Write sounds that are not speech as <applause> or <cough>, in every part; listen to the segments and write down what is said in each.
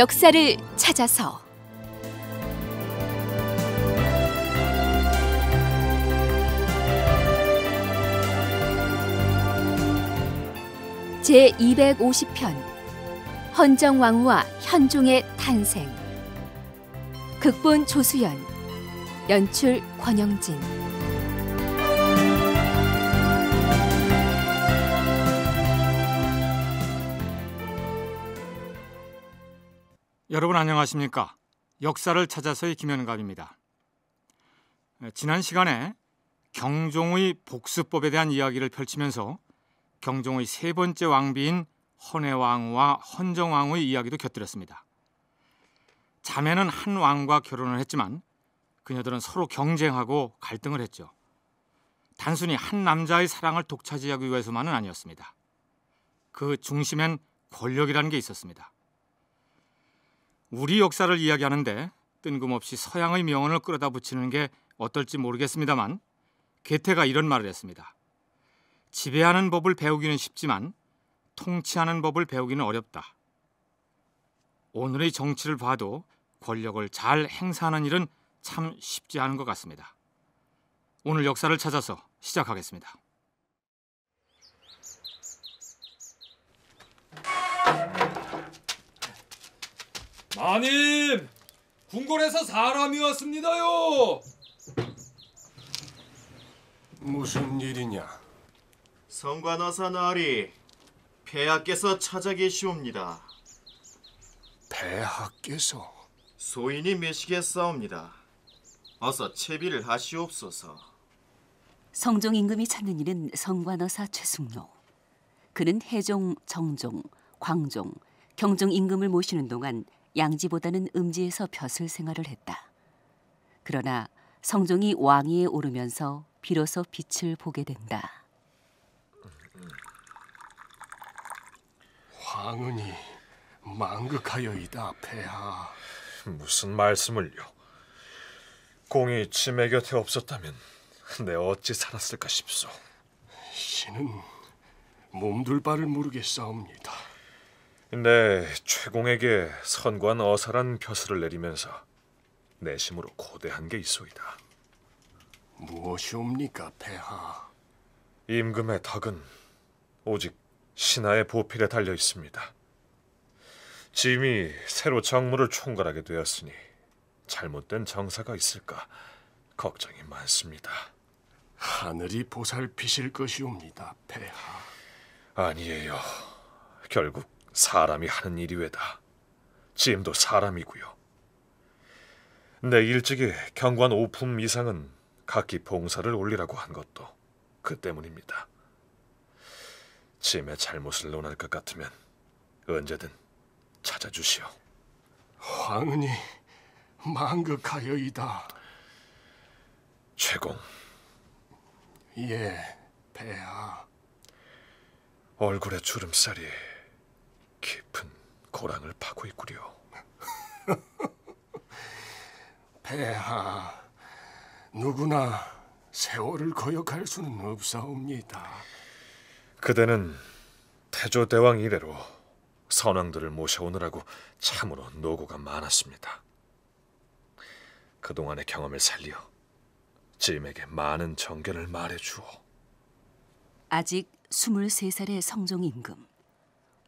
역사를 찾아서. 제 250편 헌정왕후와 현종의 탄생. 극본 조수연 연출 권영진 여러분 안녕하십니까? 역사를 찾아서의 김현갑입니다. 지난 시간에 경종의 복수법에 대한 이야기를 펼치면서 경종의 세 번째 왕비인 헌해왕후와 헌정왕후의 이야기도 곁들였습니다. 자매는 한 왕과 결혼을 했지만 그녀들은 서로 경쟁하고 갈등을 했죠. 단순히 한 남자의 사랑을 독차지하기 위해서만은 아니었습니다. 그 중심엔 권력이라는 게 있었습니다. 우리 역사를 이야기하는데 뜬금없이 서양의 명언을 끌어다 붙이는 게 어떨지 모르겠습니다만 괴테가 이런 말을 했습니다. 지배하는 법을 배우기는 쉽지만 통치하는 법을 배우기는 어렵다. 오늘의 정치를 봐도 권력을 잘 행사하는 일은 참 쉽지 않은 것 같습니다. 오늘 역사를 찾아서 시작하겠습니다. 마님, 궁궐에서 사람이 왔습니다요. 무슨 일이냐? 성관어사 나으리 폐하께서 찾아 계시옵니다. 폐하께서 소인이 매시겠사옵니다. 어서 채비를 하시옵소서. 성종 임금이 찾는 일은 성관어사 최숙로. 그는 해종, 정종, 광종, 경종 임금을 모시는 동안 양지보다는 음지에서 벼슬 생활을 했다. 그러나 성종이 왕위에 오르면서 비로소 빛을 보게 된다. 황은이 망극하여이다 폐하. 무슨 말씀을요? 공이 치매 곁에 없었다면 내 어찌 살았을까 싶소. 신은 몸둘 바를 모르겠사옵니다. 내 최공에게 선관 어사란 벼슬을 내리면서 내심으로 고대한 게 있소이다. 무엇이옵니까 폐하? 임금의 덕은 오직 신하의 보필에 달려 있습니다. 짐이 새로 정무를 총괄하게 되었으니 잘못된 정사가 있을까 걱정이 많습니다. 하늘이 보살피실 것이옵니다 폐하. 아니에요. 결국 사람이 하는 일이 왜다. 짐도 사람이고요. 내 일찍이 경관 오품 이상은 각기 봉사를 올리라고 한 것도 그 때문입니다. 짐의 잘못을 논할 것 같으면 언제든 찾아주시오. 황은이 망극하여이다. 최공, 예, 폐하. 얼굴에 주름살이 깊은 고랑을 파고 있구려. <laughs> 폐하, 누구나 세월을 거역할 수는 없사옵니다. 그대는 태조 대왕 이래로 선왕들을 모셔오느라고 참으로 노고가 많았습니다. 그동안의 경험을 살려 짐에게 많은 정견을 말해주오. 아직 23살의 성종 임금.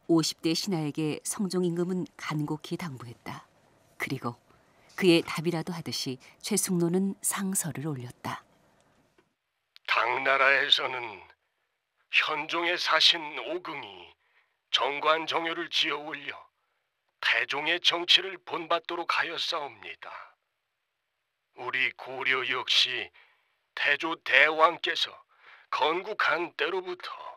50대 신하에게 성종 임금은 간곡히 당부했다. 그리고 그의 답이라도 하듯이 최숙노는 상서를 올렸다. 당나라에서는 현종의 사신 오긍이 정관 정요를 지어 올려 태종의 정치를 본받도록 하였사옵니다. 우리 고려 역시 태조 대왕께서 건국한 때로부터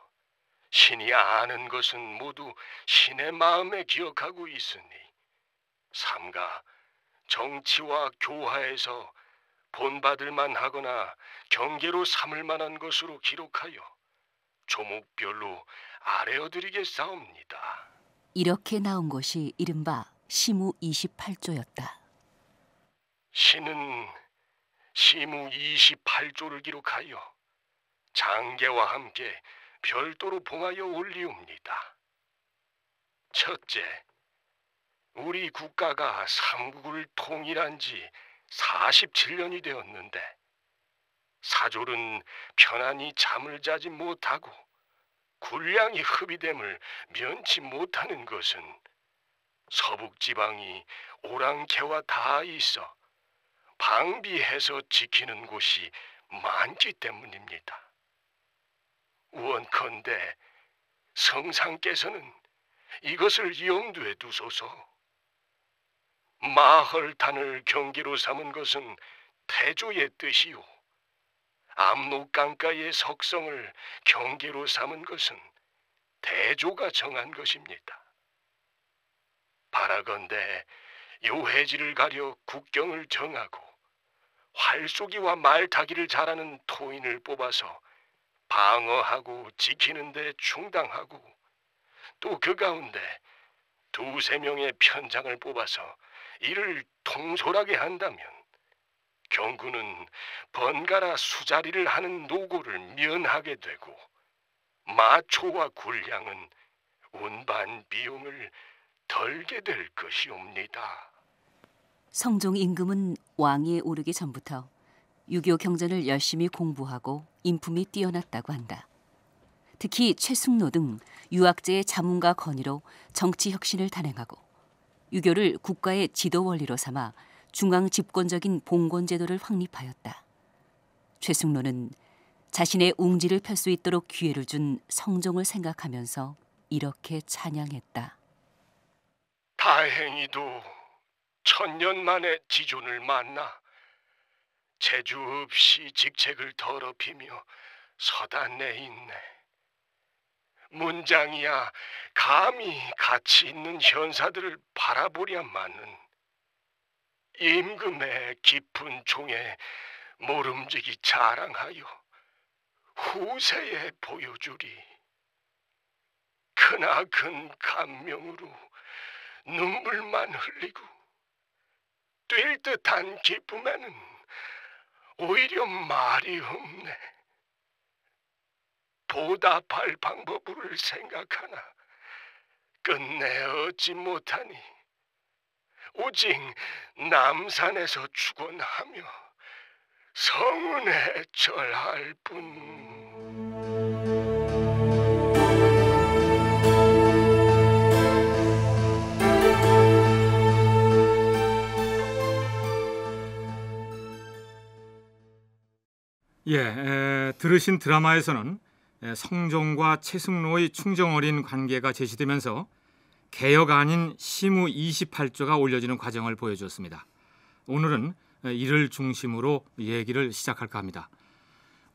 신이 아는 것은 모두 신의 마음에 기억하고 있으니 삼가 정치와 교화에서 본받을 만하거나 경계로 삼을 만한 것으로 기록하여 조목별로 아뢰어드리겠사옵니다. 이렇게 나온 것이 이른바 시무 28조였다. 신은 시무 28조를 기록하여 장계와 함께 별도로 봉하여 올리옵니다. 첫째, 우리 국가가 삼국을 통일한 지 47년이 되었는데 사졸은 편안히 잠을 자지 못하고 군량이 흡입됨을 면치 못하는 것은 서북 지방이 오랑캐와 다 있어 방비해서 지키는 곳이 많기 때문입니다. 원컨대 성상께서는 이것을 염두에 두소서. 마헐탄을 경계로 삼은 것은 태조의 뜻이요. 압록강가의 석성을 경계로 삼은 것은 대조가 정한 것입니다. 바라건대 요해지를 가려 국경을 정하고 활쏘기와 말타기를 잘하는 토인을 뽑아서 방어하고 지키는 데 충당하고 또 그 가운데 두세 명의 편장을 뽑아서 이를 통솔하게 한다면 경구는 번갈아 수자리를 하는 노고를 면하게 되고 마초와 굴량은 운반 비용을 덜게 될 것이옵니다. 성종 임금은 왕위에 오르기 전부터 유교 경전을 열심히 공부하고 인품이 뛰어났다고 한다. 특히 최숙로 등 유학제의 자문과 건의로 정치 혁신을 단행하고 유교를 국가의 지도 원리로 삼아 중앙 집권적인 봉건 제도를 확립하였다. 최숙로는 자신의 웅지를 펼 수 있도록 기회를 준 성종을 생각하면서 이렇게 찬양했다. 다행히도 천년 만에 지존을 만나 재주 없이 직책을 더럽히며 서단내 있네. 문장이야 감히 가치 있는 현사들을 바라보랴마는 임금의 깊은 종에 모름지기 자랑하여 후세에 보여주리. 크나큰 감명으로 눈물만 흘리고 뛸 듯한 기쁨에는 오히려 말이 없네. 보답할 방법을 생각하나 끝내 얻지 못하니 오직 남산에서 축원하며 성은에 절할 뿐. 예, 에, 들으신 드라마에서는 에, 성종과 최승로의 충정 어린 관계가 제시되면서 개혁 아닌 시무 28조가 올려지는 과정을 보여주었습니다. 오늘은 에, 이를 중심으로 얘기를 시작할까 합니다.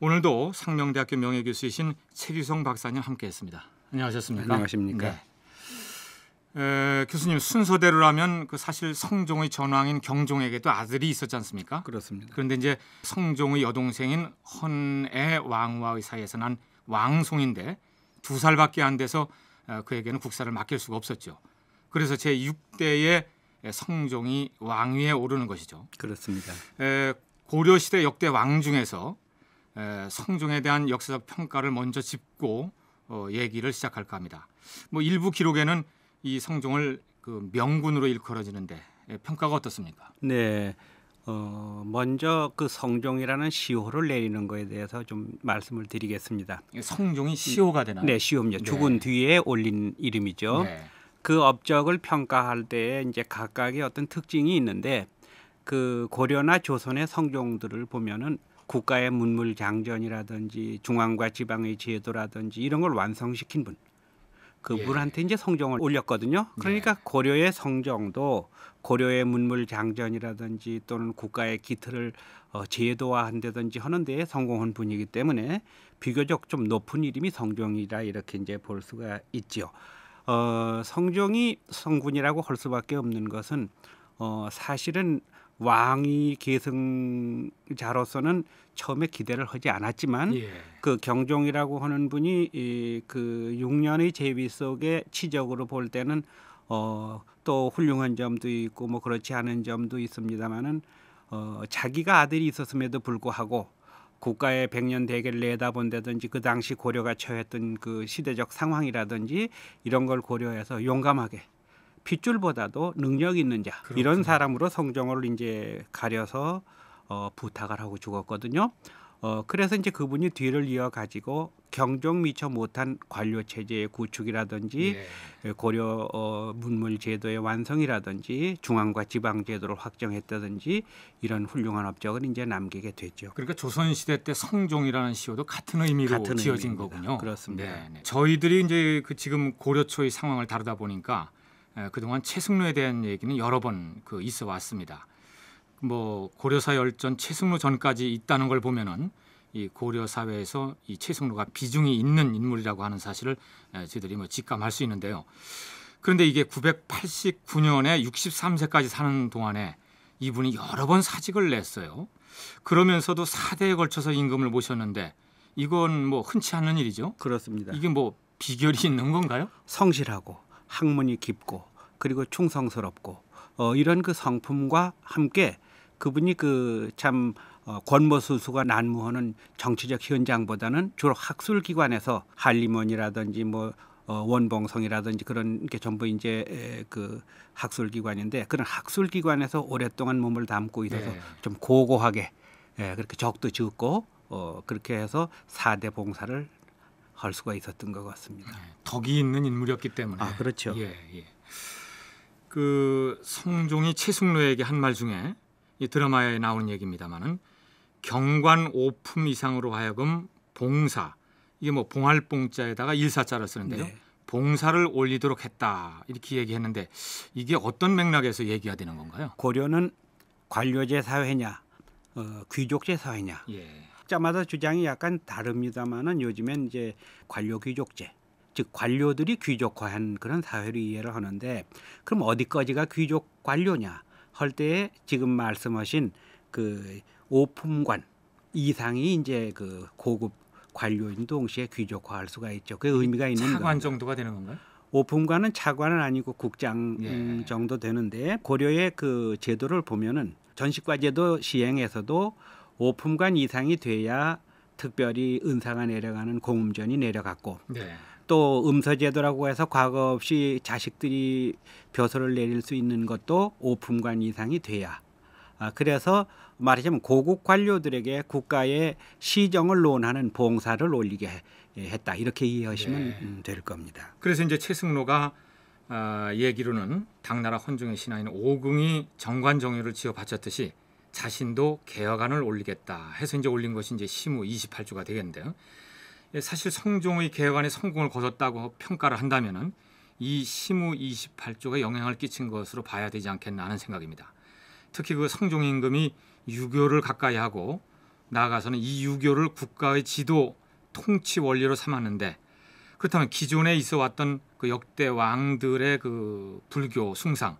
오늘도 상명대학교 명예교수이신 최규성 박사님 함께했습니다. 안녕하셨습니까? 안녕하십니까? 네. 에, 교수님 순서대로라면 그 사실 성종의 전왕인 경종에게도 아들이 있었지 않습니까? 그렇습니다. 그런데 이제 성종의 여동생인 헌의 왕후와의 사이에서 난 왕송인데 두 살밖에 안 돼서 어, 그에게는 국사를 맡길 수가 없었죠. 그래서 제 6대의 성종이 왕위에 오르는 것이죠. 그렇습니다. 에, 고려 시대 역대 왕 중에서 에, 성종에 대한 역사적 평가를 먼저 짚고 어, 얘기를 시작할까 합니다. 뭐 일부 기록에는 이 성종을 그 명군으로 일컬어지는데 에, 평가가 어떻습니까? 네. 어, 먼저 그 성종이라는 시호를 내리는 거에 대해서 좀 말씀을 드리겠습니다. 성종이 시호가 되나요? 네, 시호입니다. 네. 죽은 뒤에 올린 이름이죠. 네. 그 업적을 평가할 때 이제 각각의 어떤 특징이 있는데 그 고려나 조선의 성종들을 보면은 국가의 문물 장전이라든지 중앙과 지방의 제도라든지 이런 걸 완성시킨 분. 그 예. 분한테 이제 성종을 올렸거든요. 그러니까 고려의 성종도 고려의 문물 장전이라든지 또는 국가의 기틀을 어, 제도화한다든지 하는 데에 성공한 분이기 때문에 비교적 좀 높은 이름이 성종이라 이렇게 이제 볼 수가 있죠. 어, 성종이 성군이라고 할 수밖에 없는 것은 어, 사실은 왕위 계승자로서는 처음에 기대를 하지 않았지만 예. 그 경종이라고 하는 분이 이, 그 6년의 제위 속에 치적으로 볼 때는 어, 또 훌륭한 점도 있고 뭐 그렇지 않은 점도 있습니다만은 어, 자기가 아들이 있었음에도 불구하고 국가의 백년 대계를 내다본다든지 그 당시 고려가 처했던 그 시대적 상황이라든지 이런 걸 고려해서 용감하게 핏줄보다도 능력 있는 자 그렇군요. 이런 사람으로 성종을 이제 가려서 어, 부탁을 하고 죽었거든요. 어, 그래서 이제 그분이 뒤를 이어 가지고 경종 미처 못한 관료 체제의 구축이라든지 예. 고려 어, 문물 제도의 완성이라든지 중앙과 지방 제도를 확정했다든지 이런 훌륭한 업적을 이제 남기게 됐죠. 그러니까 조선 시대 때 성종이라는 시호도 같은 의미로 같은 지어진 의미입니다. 거군요. 그렇습니다. 네, 네. 저희들이 이제 그 지금 고려 초의 상황을 다루다 보니까 에, 그동안 최승로에 대한 얘기는 여러 번 그 있어 왔습니다. 뭐 고려사 열전 최승로 전까지 있다는 걸 보면은 이 고려 사회에서 이 최승로가 비중이 있는 인물이라고 하는 사실을 에, 저희들이 뭐 직감할 수 있는데요. 그런데 이게 989년에 63세까지 사는 동안에 이분이 여러 번 사직을 냈어요. 그러면서도 4대에 걸쳐서 임금을 모셨는데 이건 뭐 흔치 않은 일이죠. 그렇습니다. 이게 뭐 비결이 있는 건가요? 성실하고 학문이 깊고 그리고 충성스럽고 어, 이런 그 성품과 함께 그분이 그참 어, 권모수수가 난무하는 정치적 현장보다는 주로 학술기관에서 한림원이라든지 뭐 어, 원봉성이라든지 그런 게 전부 이제 에, 그 학술기관인데 그런 학술기관에서 오랫동안 몸을 담고 있어서 네. 좀 고고하게 예, 그렇게 적도 짓고 어, 그렇게 해서 사대 봉사를 할 수가 있었던 것 같습니다. 덕이 있는 인물이었기 때문에. 아, 그렇죠. 예, 예. 그 성종이 최승로에게 한 말 중에 이 드라마에 나오는 얘기입니다만은 경관 오품 이상으로 하여금 봉사 이게 뭐 봉할봉자에다가 일사자를 쓰는데요. 네. 봉사를 올리도록 했다 이렇게 얘기했는데 이게 어떤 맥락에서 얘기가 되는 건가요? 고려는 관료제 사회냐, 어, 귀족제 사회냐. 예. 자마다 주장이 약간 다릅니다만은 요즘엔 이제 관료 귀족제, 즉 관료들이 귀족화한 그런 사회로 이해를 하는데 그럼 어디까지가 귀족 관료냐 할 때에 지금 말씀하신 그 오품관 이상이 이제 그 고급 관료인 동시에 귀족화할 수가 있죠. 그 의미가 있는 차관 겁니다. 정도가 되는 건가요? 오품관은 차관은 아니고 국장 예. 음, 정도 되는데 고려의 그 제도를 보면은 전식과 제도 시행에서도 오품관 이상이 돼야 특별히 은사가 내려가는 공음전이 내려갔고 네. 또 음서제도라고 해서 과거 없이 자식들이 벼슬을 내릴 수 있는 것도 오품관 이상이 돼야 아, 그래서 말하자면 고급 관료들에게 국가의 시정을 논하는 봉사를 올리게 해- 했다 이렇게 이해하시면 네. 음, 될 겁니다. 그래서 이제 최승로가 아, 얘기로는 당나라 헌종의 신하인 오궁이 정관 정유를 지어 바쳤듯이 자신도 개혁안을 올리겠다 해서 이제 올린 것이 이제 시무 28조가 되겠는데요. 예, 사실 성종의 개혁안에 성공을 거뒀다고 평가를 한다면은 이 시무 28조가 영향을 끼친 것으로 봐야 되지 않겠나 하는 생각입니다. 특히 그 성종 임금이 유교를 가까이 하고 나아가서는 이 유교를 국가의 지도 통치 원리로 삼았는데 그렇다면 기존에 있어 왔던 그 역대 왕들의 그 불교 숭상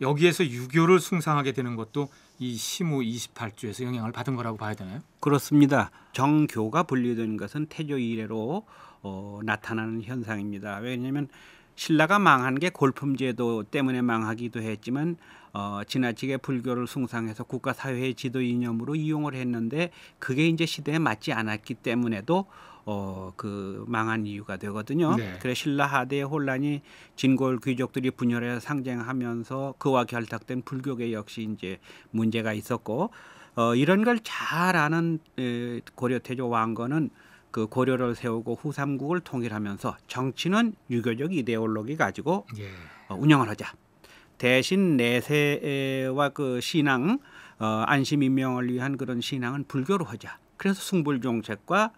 여기에서 유교를 숭상하게 되는 것도 이 시무 28조에서 영향을 받은 거라고 봐야 되나요? 그렇습니다. 정교가 분리된 것은 태조 이래로 어, 나타나는 현상입니다. 왜냐하면 신라가 망한 게 골품제도 때문에 망하기도 했지만 어, 지나치게 불교를 숭상해서 국가 사회의 지도 이념으로 이용을 했는데 그게 이제 시대에 맞지 않았기 때문에도 어, 그 망한 이유가 되거든요. 네. 그래 신라 하대의 혼란이 진골 귀족들이 분열해 상쟁하면서 그와 결탁된 불교계 역시 이제 문제가 있었고 어, 이런 걸 잘 아는 에, 고려 태조 왕건은 그 고려를 세우고 후삼국을 통일하면서 정치는 유교적 이데올로기 가지고 예. 어, 운영을 하자. 대신 내세와 그 신앙 어, 안심 인명을 위한 그런 신앙은 불교로 하자. 그래서 숭불 정책과 어,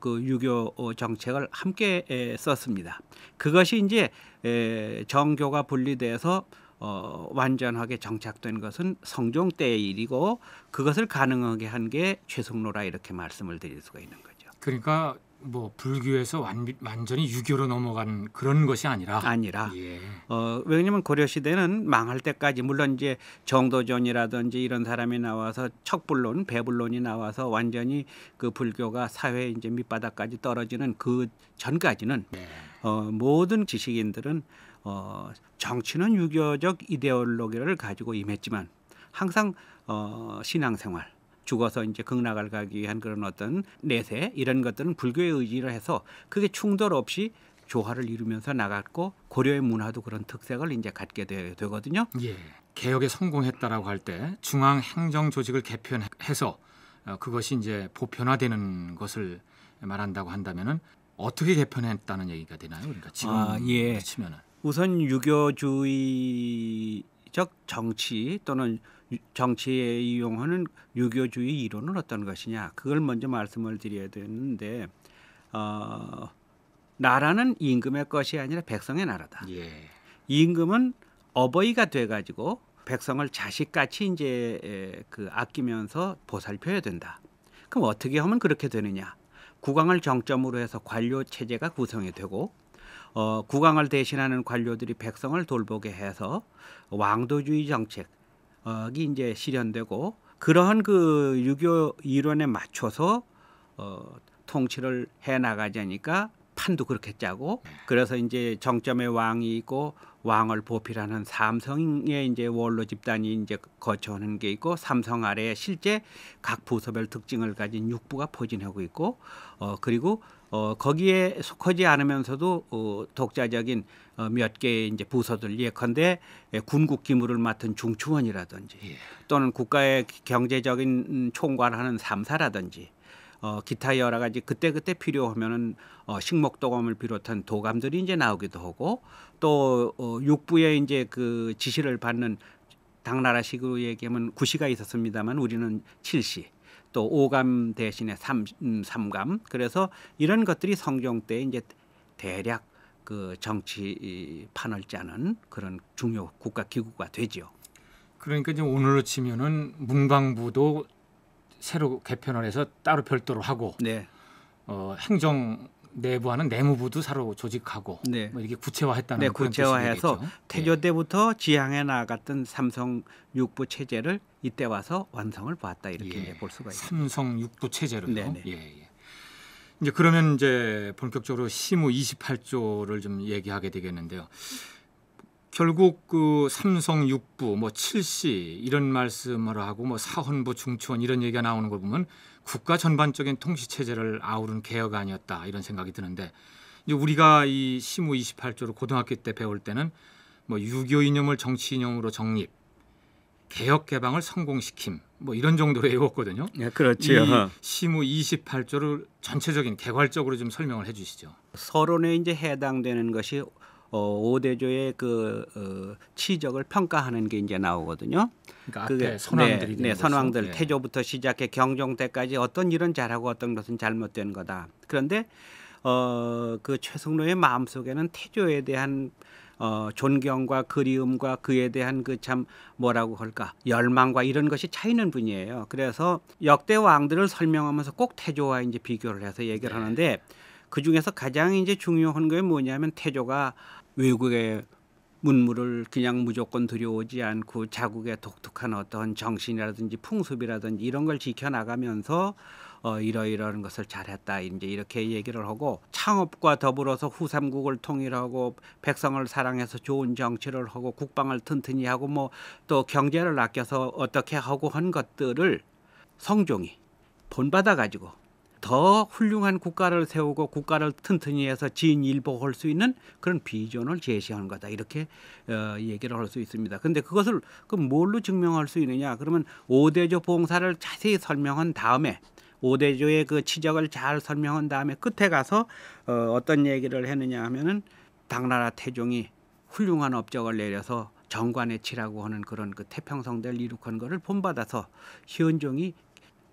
그 유교 어, 정책을 함께 에, 썼습니다. 그것이 이제 에, 정교가 분리돼서 어, 완전하게 정착된 것은 성종 때의 일이고 그것을 가능하게 한 게 최승로라 이렇게 말씀을 드릴 수가 있는 거죠. 그러니까 뭐 불교에서 완, 완전히 유교로 넘어간 그런 것이 아니라 아니라 예. 어, 왜냐면 고려 시대는 망할 때까지 물론 이제 정도전이라든지 이런 사람이 나와서 척불론, 배불론이 나와서 완전히 그 불교가 사회 이제 밑바닥까지 떨어지는 그 전까지는 네. 어, 모든 지식인들은 어, 정치는 유교적 이데올로기를 가지고 임했지만 항상 어, 신앙생활 죽어서 이제 극락을 가기 위한 그런 어떤 내세 이런 것들은 불교에 의지를 해서 그게 충돌 없이 조화를 이루면서 나갔고 고려의 문화도 그런 특색을 이제 갖게 되, 되거든요. 예. 개혁에 성공했다라고 할 때 중앙 행정 조직을 개편해서 어, 그것이 이제 보편화되는 것을 말한다고 한다면은 어떻게 개편했다는 얘기가 되나요? 그러니까 지금 아, 예. 치면은 우선 유교주의적 정치 또는 유- 정치에 이용하는 유교주의 이론은 어떤 것이냐 그걸 먼저 말씀을 드려야 되는데 어, 나라는 임금의 것이 아니라 백성의 나라다. 예. 임금은 어버이가 돼가지고 백성을 자식같이 이제 에, 그 아끼면서 보살펴야 된다. 그럼 어떻게 하면 그렇게 되느냐? 국왕을 정점으로 해서 관료 체제가 구성이 되고 어, 국왕을 대신하는 관료들이 백성을 돌보게 해서 왕도주의 정책 이 이제 실현되고 그러한 그 유교 이론에 맞춰서 어, 통치를 해 나가자니까 판도 그렇게 짜고 그래서 이제 정점에 왕이 있고 왕을 보필하는 삼성의 이제 원로 집단이 이제 거쳐오는 게 있고 삼성 아래에 실제 각 부서별 특징을 가진 육부가 포진하고 있고 어 그리고 어 거기에 속하지 않으면서도 어 독자적인 어, 몇 개의 이제 부서들 예컨대 예, 군국 기물을 맡은 중추원이라든지 예. 또는 국가의 경제적인 음, 총괄하는 삼사라든지 어, 기타 여러 가지 그때 그때 필요하면은 어, 식목도감을 비롯한 도감들이 이제 나오기도 하고 또 어, 육부에 이제 그 지시를 받는 당나라식으로 얘기하면 구시가 있었습니다만 우리는 칠시 또 오감 대신에 삼, 음, 삼감 그래서 이런 것들이 성종 때 이제 대략 그 정치 이 판을 짜는 그런 중요 국가 기구가 되지요. 그러니까 이제 오늘로 치면은 문광부도 새로 개편을 해서 따로 별도로 하고 네, 어, 행정 내부와는 내무부도 새로 조직하고 네. 뭐 이렇게 구체화했다는 네, 구체화해서 되겠죠. 태조 때부터 지향해 나갔던 삼성 육부 체제를 이때 와서 완성을 봤다 이렇게 예. 볼 수가 있습니다. 삼성 육부 체제로요. 네네. 예, 예. 이제 그러면 이제 본격적으로 시무 28조를 좀 얘기하게 되겠는데요. 결국 그 삼성 육부 뭐 칠시 이런 말씀을 하고 뭐 사헌부 중추원 이런 얘기가 나오는 걸 보면 국가 전반적인 통치 체제를 아우른 개혁 아니었다 이런 생각이 드는데 이제 우리가 이 시무 28조를 고등학교 때 배울 때는 뭐 유교 이념을 정치 이념으로 정립 개혁 개방을 성공시킴 뭐 이런 정도로 <laughs> 외웠거든요. 예, 이 시무 28조를 전체적인 개괄적으로 좀 설명을 해 주시죠. 서론에 이제 해당되는 것이 어, 오대조의 그 어, 치적을 평가하는 게 이제 나오거든요. 그러니까 그게- 선왕들이 네, 네. 선왕들 예. 태조부터 시작해 경종 때까지 어떤 일은 잘하고 어떤 것은 잘못된 거다. 그런데 어, 그 최승로의 마음 속에는 태조에 대한 어, 존경과 그리움과 그에 대한 그 참 뭐라고 할까 열망과 이런 것이 차이는 분이에요. 그래서 역대 왕들을 설명하면서 꼭 태조와 이제 비교를 해서 얘기를 네. 하는데 그 중에서 가장 이제 중요한 게 뭐냐면 태조가 외국의 문물을 그냥 무조건 들여오지 않고 자국의 독특한 어떤 정신이라든지 풍습이라든지 이런 걸 지켜나가면서 어, 이러이러한 것을 잘했다 이제 이렇게 얘기를 하고 창업과 더불어서 후삼국을 통일하고 백성을 사랑해서 좋은 정치를 하고 국방을 튼튼히 하고 뭐 또 경제를 아껴서 어떻게 하고 한 것들을 성종이 본받아 가지고 더 훌륭한 국가를 세우고 국가를 튼튼히 해서 진일보할 수 있는 그런 비전을 제시하는 거다 이렇게 어, 얘기를 할 수 있습니다. 근데 그것을 그 뭘로 증명할 수 있느냐? 그러면 오대조 봉사를 자세히 설명한 다음에 오대조의 그 치적을 잘 설명한 다음에 끝에 가서 어, 어떤 얘기를 했느냐 하면은 당나라 태종이 훌륭한 업적을 내려서 정관의 치라고 하는 그런 그 태평성대를 이룩한 거를 본받아서 현종이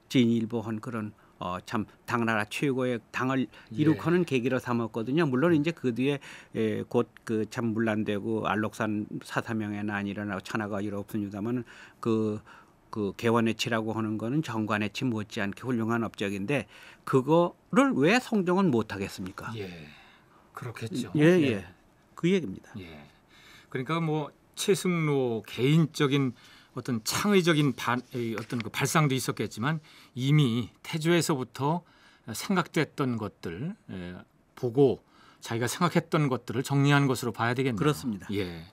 진일보한 그런 어, 참 당나라 최고의 당을 이룩하는 계기로 삼았거든요. 물론 이제 그 뒤에 예, 곧그 참 문란되고 알록산 사사명의 난이 일어나고 천하가 이롭습니다만 그, 그 개원의 치라고 하는 거는 정관의 치 못지않게 훌륭한 업적인데 그거를 왜 성종은 못 하겠습니까? 예. 그렇겠죠. 예, 예. 그 얘기입니다. 예. 그러니까 뭐 최승로 개인적인 어떤 창의적인 반, 이 어떤 그 발상도 있었겠지만 이미 태조에서부터 생각됐던 것들 예, 보고 자기가 생각했던 것들을 정리한 것으로 봐야 되겠네요. 그렇습니다. 예.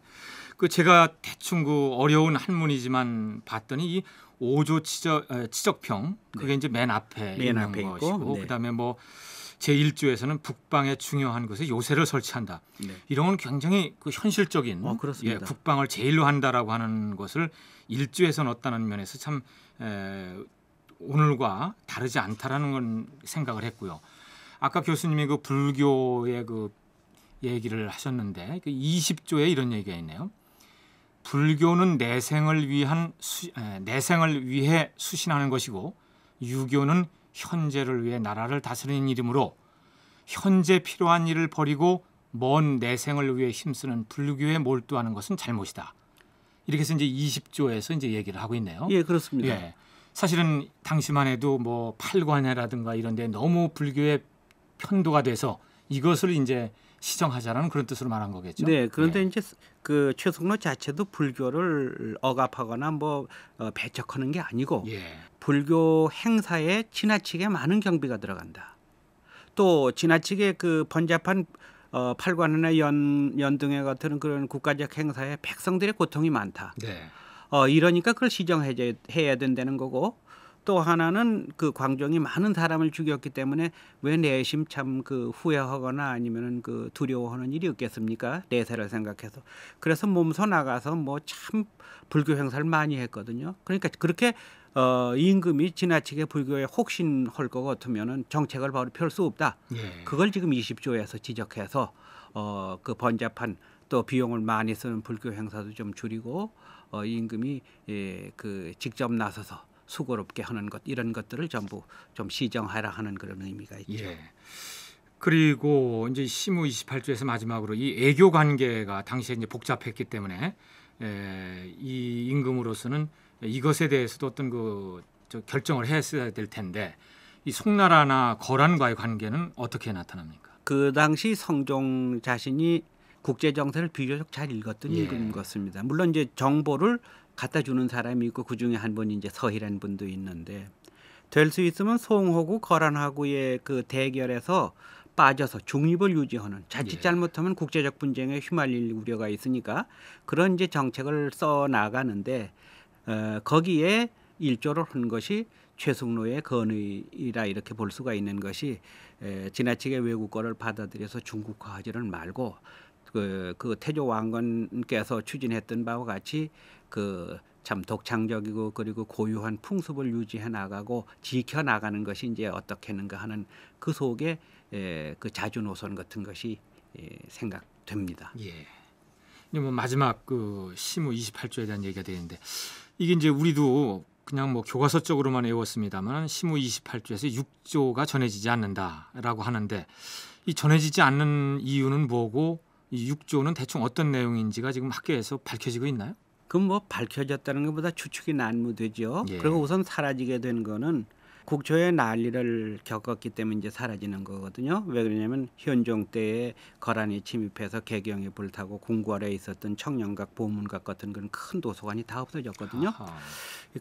그 제가 대충 그 어려운 한문이지만 봤더니 이 오조 치적 에, 치적평 그게 이제 맨 앞에 네. 맨 있는 앞에 것이고 네. 그다음에 뭐 제 1조에서는 북방에 중요한 곳에 요새를 설치한다. 네. 이런 건 굉장히 그 현실적인 어. 예, 국방을 제일로 한다라고 하는 것을 1조에서 넣었다는 면에서 참 에, 오늘과 다르지 않다라는 건 생각을 했고요. 아까 교수님이 그 불교의 그 얘기를 하셨는데 그 20조에 이런 얘기가 있네요. 불교는 내생을 위한 수, 에, 내생을 위해 수신하는 것이고 유교는 현재를 위해 나라를 다스리는 이름으로 현재 필요한 일을 버리고 먼 내생을 위해 힘쓰는 불교에 몰두하는 것은 잘못이다. 이렇게 해서 이제 20조에서 이제 얘기를 하고 있네요. 예, 그렇습니다. 예. 사실은 당시만 해도 뭐 팔관회라든가 이런 데 너무 불교의 편도가 돼서 이것을 이제 시정하자라는 그런 뜻으로 말한 거겠죠. 네, 그런데 예. 이제 그 최승로 자체도 불교를 억압하거나 뭐 어, 배척하는 게 아니고 예. 불교 행사에 지나치게 많은 경비가 들어간다. 또 지나치게 그 번잡한 어, 팔관이나 연 연등회 같은 그런 국가적 행사에 백성들의 고통이 많다. 네. 어, 이러니까 그걸 시정해야 해야 된다는 거고 또 하나는 그 광종이 많은 사람을 죽였기 때문에 왜 내심 참 그 후회하거나 아니면은 그 두려워하는 일이 없겠습니까? 내세를 생각해서 그래서 몸소 나가서 뭐 참 불교 행사를 많이 했거든요. 그러니까 그렇게 어, 임금이 지나치게 불교에 혹신할 것 같으면은 정책을 바로 펼 수 없다. 예. 그걸 지금 20조에서 지적해서 어, 그 번잡한 또 비용을 많이 쓰는 불교 행사도 좀 줄이고 어, 임금이 예, 그 직접 나서서 수고롭게 하는 것 이런 것들을 전부 좀 시정하라 하는 그런 의미가 있죠. 예. 그리고 이제 시무 28조에서 마지막으로 이 애교 관계가 당시에 이제 복잡했기 때문에 에, 이 임금으로서는 이것에 대해서도 어떤 그저 결정을 했어야 될 텐데 이 송나라나 거란과의 관계는 어떻게 나타납니까? 그 당시 성종 자신이 국제 정세를 비교적 잘 읽었던 예. 임금인 것 같습니다. 물론 이제 정보를 갖다 주는 사람이 있고 그 중에 한 분이 이제 서희라는 분도 있는데 될 수 있으면 송하고 거란하고의 그 대결에서 빠져서 중립을 유지하는 자칫 예. 잘못하면 국제적 분쟁에 휘말릴 우려가 있으니까 그런 이제 정책을 써 나가는데 어, 거기에 일조를 한 것이 최승로의 건의라 이렇게 볼 수가 있는 것이 에, 지나치게 외국 거를 받아들여서 중국화하지를 말고 그, 그 태조 왕건께서 추진했던 바와 같이 그 참 독창적이고 그리고 고유한 풍습을 유지해 나가고 지켜 나가는 것이 이제 어떻게는가 하는 그 속에 에, 그 자주 노선 같은 것이 에, 생각됩니다. 예. 뭐 마지막 그 시무 28조에 대한 얘기가 되는데 이게 이제 우리도 그냥 뭐 교과서적으로만 외웠습니다만 시무 28조에서 6조가 전해지지 않는다라고 하는데 이 전해지지 않는 이유는 뭐고 이 6조는 대충 어떤 내용인지가 지금 학계에서 밝혀지고 있나요? 그럼 뭐 밝혀졌다는 것보다 추측이 난무되죠. 예. 그리고 우선 사라지게 된 거는 국초의 난리를 겪었기 때문에 이제 사라지는 거거든요. 왜 그러냐면 현종 때에 거란이 침입해서 개경에 불타고 궁궐에 있었던 청년각, 보문각 같은 그런 큰 도서관이 다 없어졌거든요. 아하.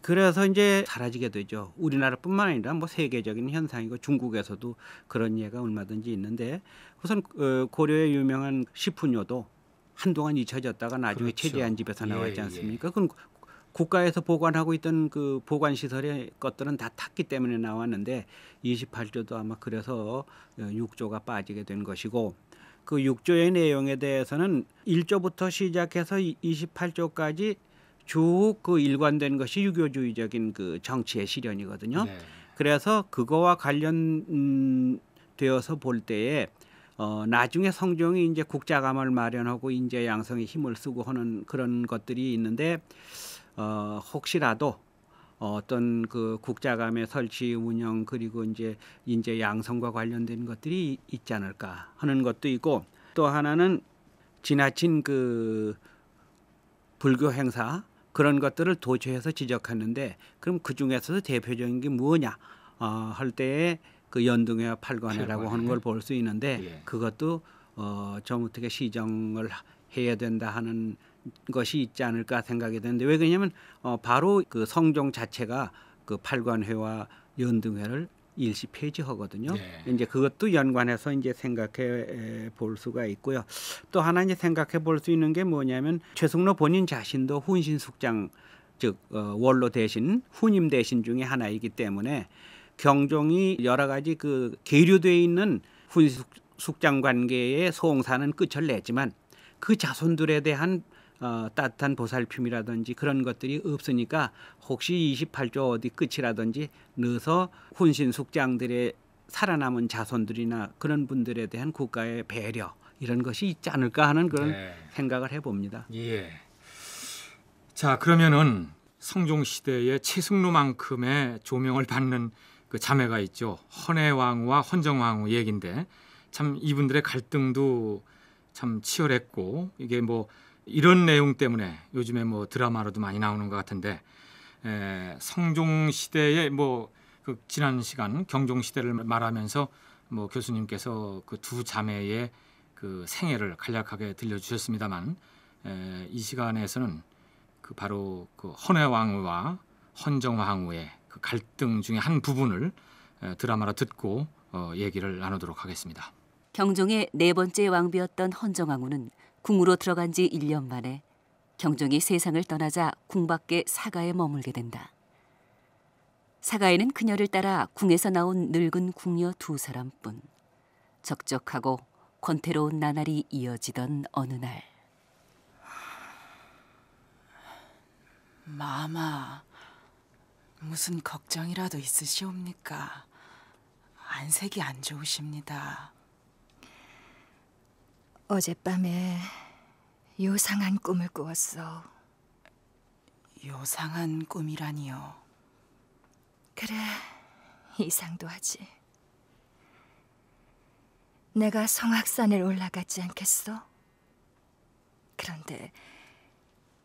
그래서 이제 사라지게 되죠. 우리나라뿐만 아니라 뭐 세계적인 현상이고 중국에서도 그런 예가 얼마든지 있는데 우선 어, 고려의 유명한 시푸녀도 한동안 잊혀졌다가 나중에 그렇죠. 최재한 집에서 예, 나왔지 예. 않습니까? 그건 국가에서 보관하고 있던 그 보관 시설의 것들은 다 탔기 때문에 나왔는데 28조도 아마 그래서 6조가 빠지게 된 것이고 그 6조의 내용에 대해서는 1조부터 시작해서 28조까지 쭉 그 일관된 것이 유교주의적인 그 정치의 실현이거든요. 네. 그래서 그거와 관련되어서 볼 때에 어, 나중에 성종이 이제 국자감을 마련하고 인재 양성에 힘을 쓰고 하는 그런 것들이 있는데 어, 혹시라도 어떤 그 국자감의 설치 운영 그리고 이제 인재 양성과 관련된 것들이 있지 않을까 하는 것도 있고 또 하나는 지나친 그 불교 행사 그런 것들을 도처에서 지적하는데 그럼 그 중에서도 대표적인 게 뭐냐 어, 할 때에 그 연등회와 팔관회라고 하는 걸 볼 수 있는데 예. 그것도 어, 좀 어떻게 시정을 해야 된다 하는 것이 있지 않을까 생각이 되는데 왜 그러냐면 어, 바로 그 성종 자체가 그 팔관회와 연등회를 일시 폐지하거든요. 네. 이제 그것도 연관해서 이제 생각해 볼 수가 있고요. 또 하나 이제 생각해 볼 수 있는 게 뭐냐면 최승로 본인 자신도 훈신숙장 즉 어, 원로 대신 후임 대신 중에 하나이기 때문에 경종이 여러 가지 그 계류되어 있는 훈숙장 관계의 소홍사는 끝을 냈지만 그 자손들에 대한 어, 따뜻한 보살핌이라든지 그런 것들이 없으니까 혹시 28조 어디 끝이라든지 넣어서 훈신 숙장들의 살아남은 자손들이나 그런 분들에 대한 국가의 배려 이런 것이 있지 않을까 하는 그런 네. 생각을 해봅니다. 예. 자 그러면은 성종 시대의 최승로만큼의 조명을 받는 그 자매가 있죠. 헌해왕후와 헌정왕후 얘긴데 참 이분들의 갈등도 참 치열했고 이게 뭐 이런 내용 때문에 요즘에 뭐 드라마로도 많이 나오는 것 같은데 에, 성종 시대의 뭐 그 지난 시간 경종 시대를 말하면서 뭐 교수님께서 그 두 자매의 그 생애를 간략하게 들려주셨습니다만 에, 이 시간에서는 그 바로 그 헌해왕후와 헌정왕후의 그 갈등 중에 한 부분을 에, 드라마로 듣고 어, 얘기를 나누도록 하겠습니다. 경종의 네 번째 왕비였던 헌정왕후는 궁으로 들어간 지 1년 만에 경종이 세상을 떠나자 궁 밖에 사가에 머물게 된다. 사가에는 그녀를 따라 궁에서 나온 늙은 궁녀 두 사람뿐. 적적하고 권태로운 나날이 이어지던 어느 날 마마, 무슨 걱정이라도 있으시옵니까? 안색이 안 좋으십니다. 어젯밤에 요상한 꿈을 꾸었어. 요상한 꿈이라니요. 그래, 이상도 하지. 내가 성악산을 올라갔지 않겠어? 그런데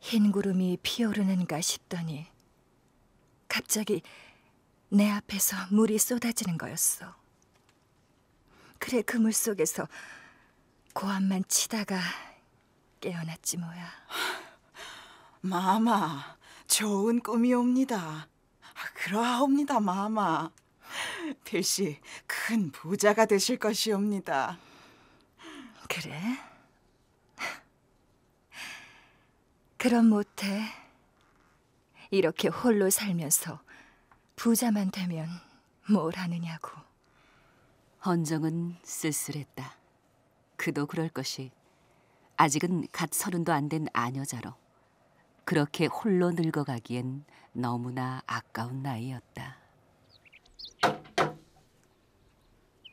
흰 구름이 피어오르는가 싶더니 갑자기 내 앞에서 물이 쏟아지는 거였어. 그래 그 물 속에서 고함만 치다가 깨어났지 뭐야. 마마, 좋은 꿈이옵니다. 아, 그러하옵니다, 마마. 필시 큰 부자가 되실 것이옵니다. 그래? 그럼 못해. 이렇게 홀로 살면서 부자만 되면 뭘 하느냐고. 헌정은 쓸쓸했다. 그도 그럴 것이 아직은 갓 서른도 안 된 아녀자로 그렇게 홀로 늙어가기엔 너무나 아까운 나이였다.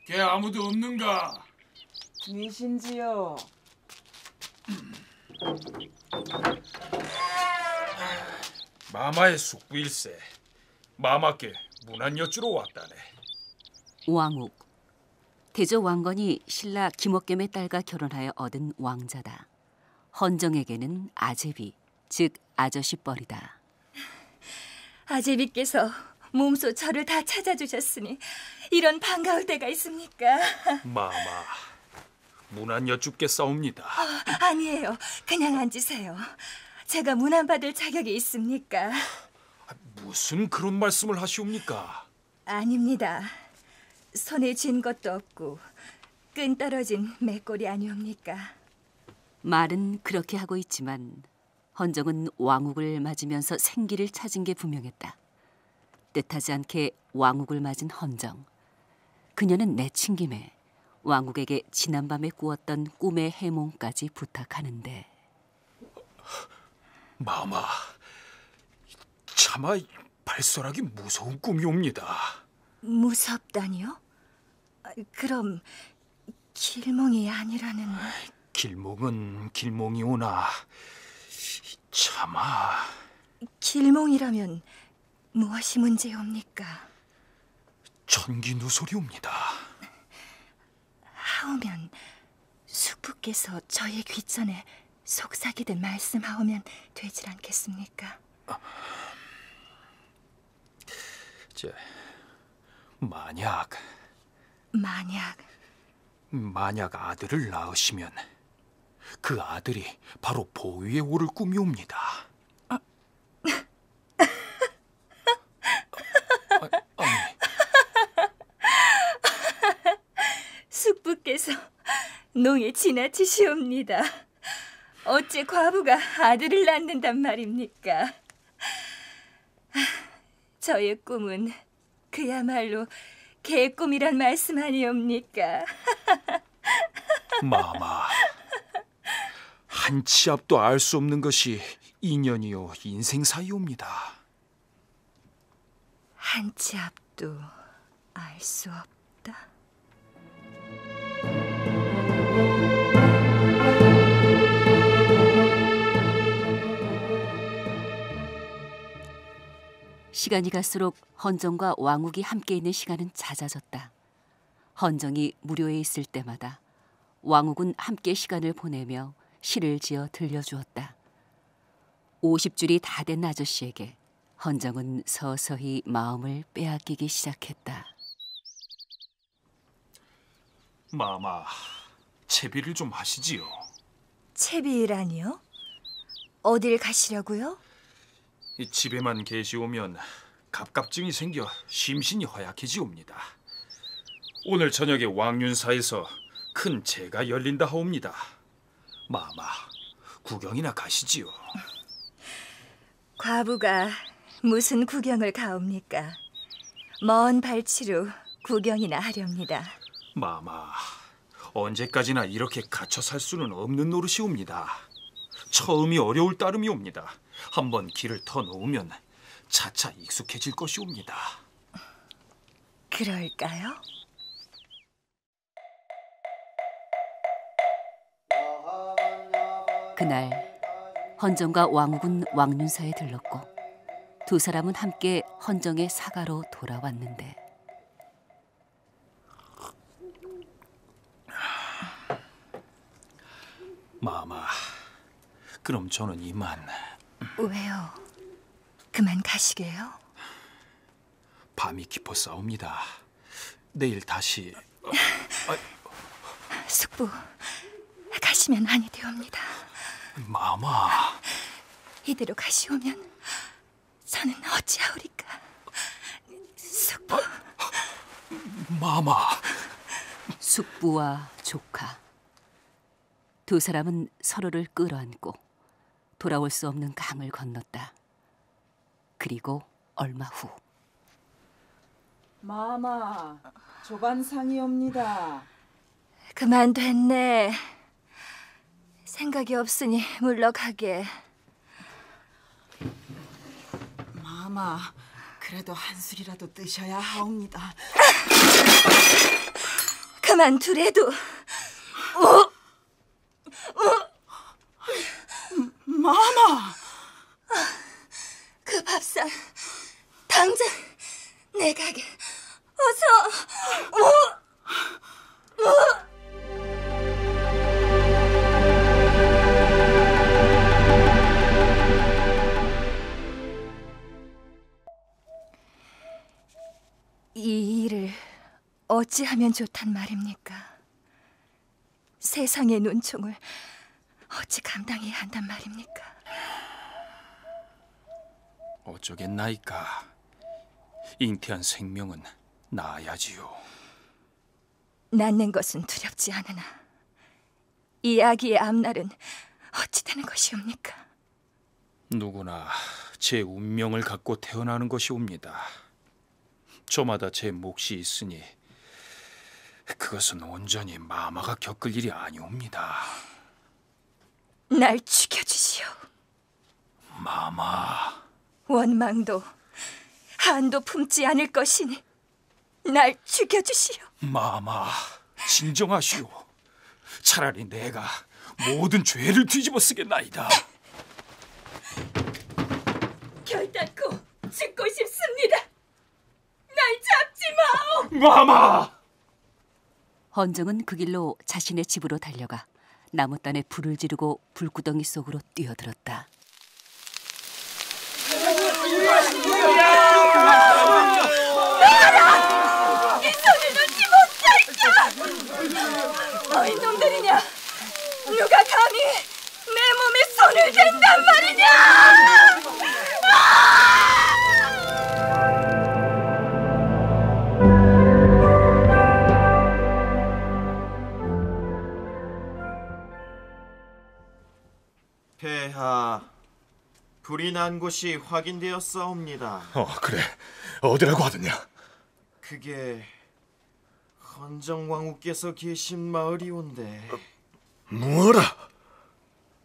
걔 아무도 없는가? 계신지요? 마마의 숙부일세. 마마께 문안 여쭈러 왔다네. 왕욱 대조 왕건이 신라 김옥겸의 딸과 결혼하여 얻은 왕자다. 헌정에게는 아제비, 즉 아저씨뻘이다. 아제비께서 몸소 저를 다 찾아주셨으니 이런 반가울 때가 있습니까? 마마, 문안 여쭙게 싸웁니다. 아, 아니에요. 그냥 앉으세요. 제가 문안 받을 자격이 있습니까? 무슨 그런 말씀을 하시옵니까? 아닙니다. 손에 쥔 것도 없고 끈 떨어진 맥골이 아니옵니까? 말은 그렇게 하고 있지만 헌정은 왕욱을 맞으면서 생기를 찾은 게 분명했다. 뜻하지 않게 왕욱을 맞은 헌정. 그녀는 내친 김에 왕욱에게 지난밤에 꾸었던 꿈의 해몽까지 부탁하는데 마마, 차마 발설하기 무서운 꿈이옵니다. 무섭다니요? 아, 그럼 길몽이 아니라는 길몽은 길몽이오나 차마 길몽이라면 무엇이 문제옵니까? 천기누설이옵니다. 하오면 숙부께서 저의 귀전에 속삭이듯 말씀하오면 되질 않겠습니까? 저 만약 만약 만약 아들을 낳으시면 그 아들이 바로 보위에 오를 꿈이옵니다. 숙부께서 농에 지나치시옵니다. 어째 과부가 아들을 낳는단 말입니까? 저의 꿈은 그야말로 개꿈이란 말씀 아니옵니까? 마마, 한 치 앞도 알 수 없는 것이 인연이요 인생 사이옵니다. 한 치 앞도 알 수 없다. 시간이 갈수록 헌정과 왕욱이 함께 있는 시간은 잦아졌다. 헌정이 무료에 있을 때마다 왕욱은 함께 시간을 보내며 시를 지어 들려주었다. 50줄이 다 된 아저씨에게 헌정은 서서히 마음을 빼앗기기 시작했다. 마마, 채비를 좀 하시지요. 채비라니요? 어딜 가시려고요? 이 집에만 계시오면 갑갑증이 생겨 심신이 허약해지옵니다. 오늘 저녁에 왕윤사에서 큰 제가 열린다 하옵니다. 마마, 구경이나 가시지요. 과부가 무슨 구경을 가옵니까? 먼 발치로 구경이나 하렵니다. 마마, 언제까지나 이렇게 갇혀 살 수는 없는 노릇이옵니다. 처음이 어려울 따름이옵니다. 한번 길을 터 놓으면 차차 익숙해질 것이옵니다. 그럴까요? 그날 헌정과 왕욱은 왕윤사에 들렀고 두 사람은 함께 헌정의 사가로 돌아왔는데 마마, 그럼 저는 이만 왜요? 그만 가시게요? 밤이 깊어싸웁니다. 내일 다시 <laughs> 숙부, 가시면 아니 되옵니다. 마마, 이대로 가시오면 저는 어찌하오리까? 숙부, 마마. 숙부와 조카 두 사람은 서로를 끌어안고 돌아올 수 없는 강을 건넜다. 그리고 얼마 후 마마, 조반상이옵니다. 그만 됐네. 생각이 없으니 물러가게. 마마, 그래도 한술이라도 뜨셔야 하옵니다. 그만 두래도. 어? 마마! 그 밥상 당장 내 가게 어서. 어? 어? 이 일을 어찌하면 좋단 말입니까? 세상의 눈총을 어찌 감당해야 한단 말입니까? 어쩌겠나이까. 잉태한 생명은 낳아야지요. 낳는 것은 두렵지 않으나 이 아기의 앞날은 어찌 되는 것이옵니까? 누구나 제 운명을 갖고 태어나는 것이옵니다. 저마다 제 몫이 있으니 그것은 온전히 마마가 겪을 일이 아니옵니다. 날 죽여주시오. 마마, 원망도 한도 품지 않을 것이니 날 죽여주시오. 마마, 진정하시오. 차라리 내가 모든 죄를 뒤집어 쓰겠나이다. 결단코 죽고 싶습니다. 날 잡지 마오. 마마! 헌정은 그 길로 자신의 집으로 달려가 나무단에 불을 지르고 불구덩이 속으로 뛰어들었다. 나라! 이 손을 놓지 못할까! 어이 놈들이냐? 누가 감히 내 몸에 손을 댄단 말이냐! 불이 난 곳이 확인되었사옵니다. 어 그래 어디라고 하더냐? 그게 헌정왕후께서 계신 마을이온데 뭐라?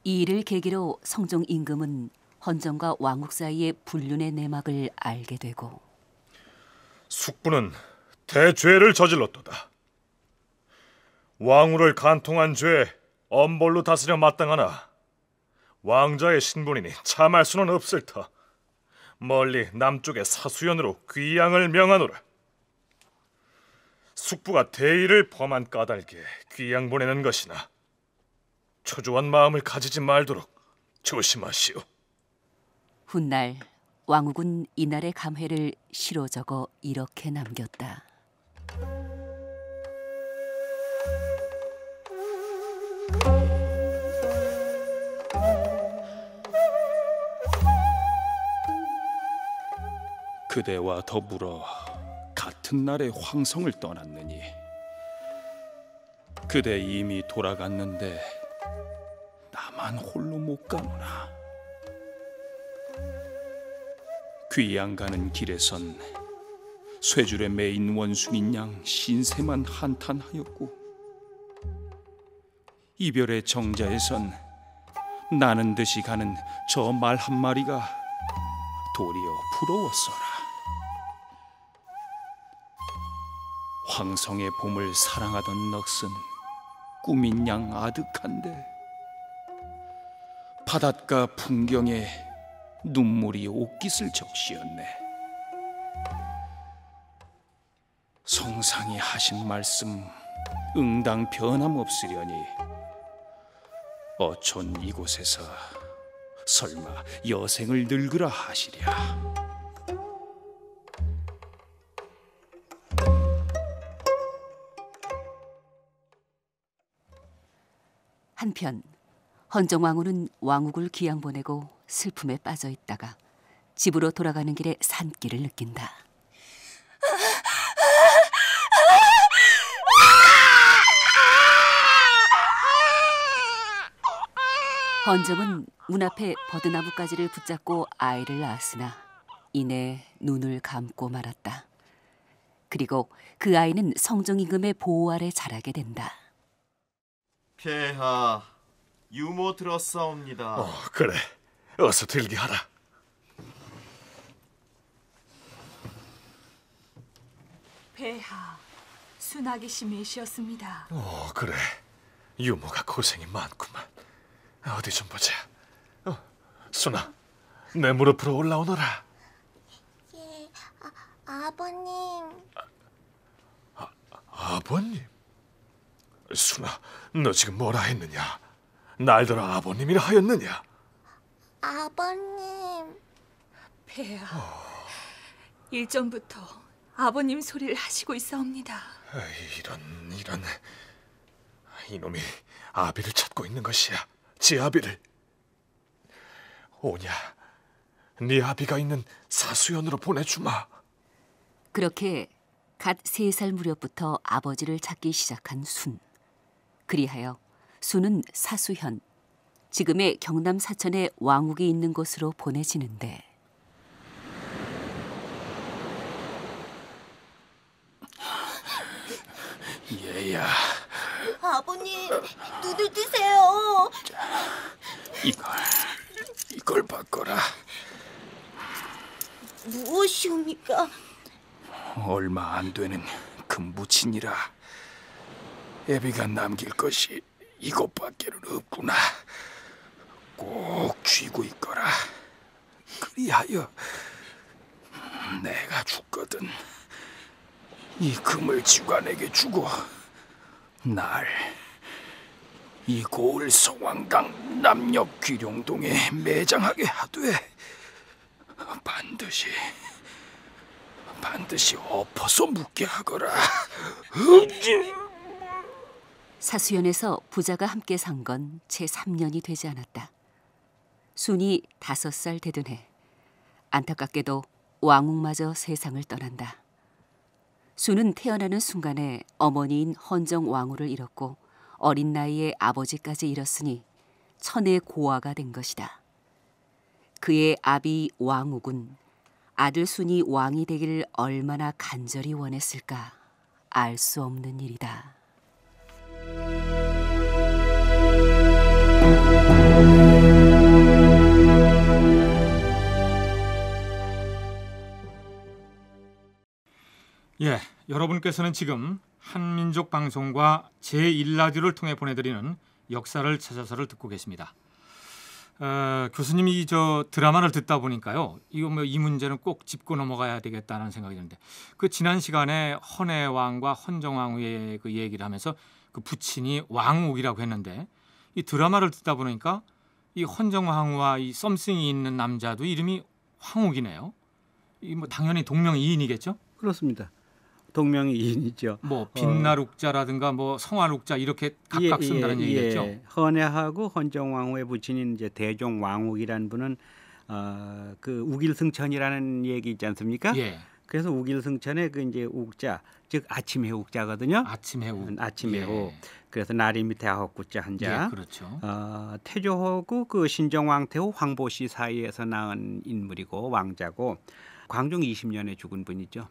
이 일을 계기로 성종 임금은 헌정과 왕국 사이의 불륜의 내막을 알게 되고 숙부는 대죄를 저질렀도다. 왕후를 간통한 죄 엄벌로 다스려 마땅하나 왕자의 신분이니 참할 수는 없을 터 멀리 남쪽의 사수연으로 귀양을 명하노라. 숙부가 대의를 범한 까닭에 귀양 보내는 것이나 초조한 마음을 가지지 말도록 조심하시오. 훗날 왕욱은 이날의 감회를 시로 적어 이렇게 남겼다. 그대와 더불어 같은 날에 황성을 떠났느니 그대 이미 돌아갔는데 나만 홀로 못 가노라. 귀양 가는 길에선 쇠줄에 매인 원숭인 양 신세만 한탄하였고 이별의 정자에선 나는 듯이 가는 저 말 한마리가 도리어 부러웠어라. 황성의 봄을 사랑하던 넋은 꿈인 양 아득한데 바닷가 풍경에 눈물이 옷깃을 적시었네. 성상이 하신 말씀 응당 변함없으려니 어촌 이곳에서 설마 여생을 늙으라 하시랴. 한편 헌정왕후는 왕욱을 귀양 보내고 슬픔에 빠져 있다가 집으로 돌아가는 길에 산길을 느낀다. 헌정은 문 앞에 버드나무가지를 붙잡고 아이를 낳았으나 이내 눈을 감고 말았다. 그리고 그 아이는 성종임금의 보호 아래 자라게 된다. 폐하 유모 들었사옵니다. 어, 그래. 어서 들게 하라. 폐하, 순하기 심히시었습니다. 어, 그래. 유모가 고생이 많구만. 어디 좀 보자. 어, 순아, 내 무릎으로 올라오너라. 예, 아, 아버님. 아버님? 순아, 너 지금 뭐라 했느냐? 날더러 아버님이라 하였느냐? 아버님. 폐하, 일전부터 아버님 소리를 하시고 있사옵니다. 에이, 이런 이런 이놈이 아비를 찾고 있는 것이야. 지 아비를. 오냐, 네 아비가 있는 사수연으로 보내주마. 그렇게 갓 세 살 무렵부터 아버지를 찾기 시작한 순. 그리하여 순은 사수현, 지금의 경남 사천에 왕욱이 있는 곳으로 보내지는데 얘야, 아버님, 눈을 뜨세요. 이걸 이걸 바꿔라. 무엇이옵니까? 얼마 안 되는 금부친이라 애비가 남길 것이 이것밖에는 없구나. 꼭 쥐고 있거라. 그리하여 내가 죽거든 이 금을 지관에게 주고 날 이 고을 성왕당 남녘 귀룡동에 매장하게 하되 반드시 반드시 엎어서 묻게 하거라. 사수연에서 부자가 함께 산건채 3년이 되지 않았다. 순이 다섯 살 되던 해 안타깝게도 왕욱마저 세상을 떠난다. 순은 태어나는 순간에 어머니인 헌정 왕후를 잃었고 어린 나이에 아버지까지 잃었으니 천의 고아가 된 것이다. 그의 아비 왕욱은 아들 순이 왕이 되길 얼마나 간절히 원했을까 알 수 없는 일이다. 예, 여러분께서는 지금 한민족 방송과 제1라디오를 통해 보내드리는 역사를 찾아서를 듣고 계십니다. 어, 교수님이 저 드라마를 듣다 보니까요, 이거 뭐 이 문제는 꼭 짚고 넘어가야 되겠다는 생각이 드는데, 그 지난 시간에 헌해 왕과 헌정왕후의 그 얘기를 하면서 그 부친이 왕욱이라고 했는데, 이 드라마를 듣다 보니까 이 헌정왕후와 이 썸씽이 있는 남자도 이름이 황욱이네요. 이 뭐 당연히 동명이인이겠죠? 그렇습니다. 동명이인이죠. 뭐 빛나룩자라든가 뭐 성화룩자 이렇게 각각 예, 쓴다는 예, 얘기겠죠. 예. 헌해하고 헌정왕후의 부친인 이제 대종왕욱이라는 분은 어, 그 우길승천이라는 얘기 있지 않습니까? 예. 그래서 우길승천의 그 이제 욱자 즉 아침 해욱자거든요. 아침 해욱. 아침 예. 해욱. 그래서 나리 밑에 아홉구자 한자. 예, 그렇죠. 어, 태조하고 그 신정왕태후 황보씨 사이에서 낳은 인물이고 왕자고 광종 20년에 죽은 분이죠.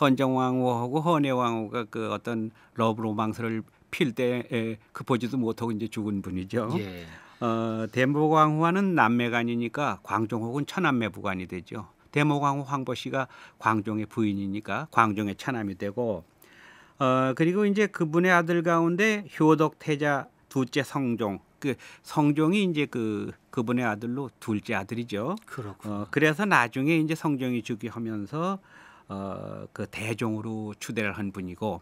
헌정왕후하고 헌애왕후가 그 어떤 러브 로망스를 필 때 그 보지도 못하고 이제 죽은 분이죠. 예. 어, 대목왕후와는 남매간이니까 광종 혹은 처남 매부간이 되죠. 대목왕후 황보 씨가 광종의 부인이니까 광종의 처남이 되고 어, 그리고 이제 그분의 아들 가운데 효덕 태자 둘째 성종 그 성종이 이제 그 그분의 아들로 둘째 아들이죠. 그렇군. 어, 그래서 나중에 이제 성종이 즉위하면서 어, 그 대종으로 추대를 한 분이고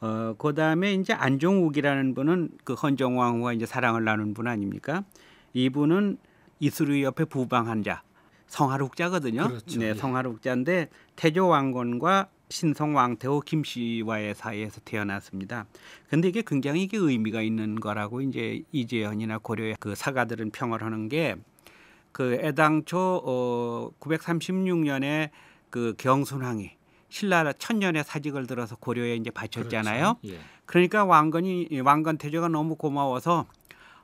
어, 그 다음에 이제 안종욱이라는 분은 그 헌정왕후와 이제 사랑을 나눈 분 아닙니까? 이분은 이수루 옆에 부방한 자 성하룩자거든요. 그렇죠. 네, 예. 성하룩자인데 태조 왕건과 신성 왕태호 김씨와의 사이에서 태어났습니다. 근데 이게 굉장히 이게 의미가 있는 거라고 이제 이재현이나 고려의 그 사가들은 평을 하는 게 그 애당초 어 936년에 그 경순왕이 신라 천년의 사직을 들어서 고려에 이제 바쳤잖아요. 그렇죠. 예. 그러니까 왕건이 왕건 태조가 너무 고마워서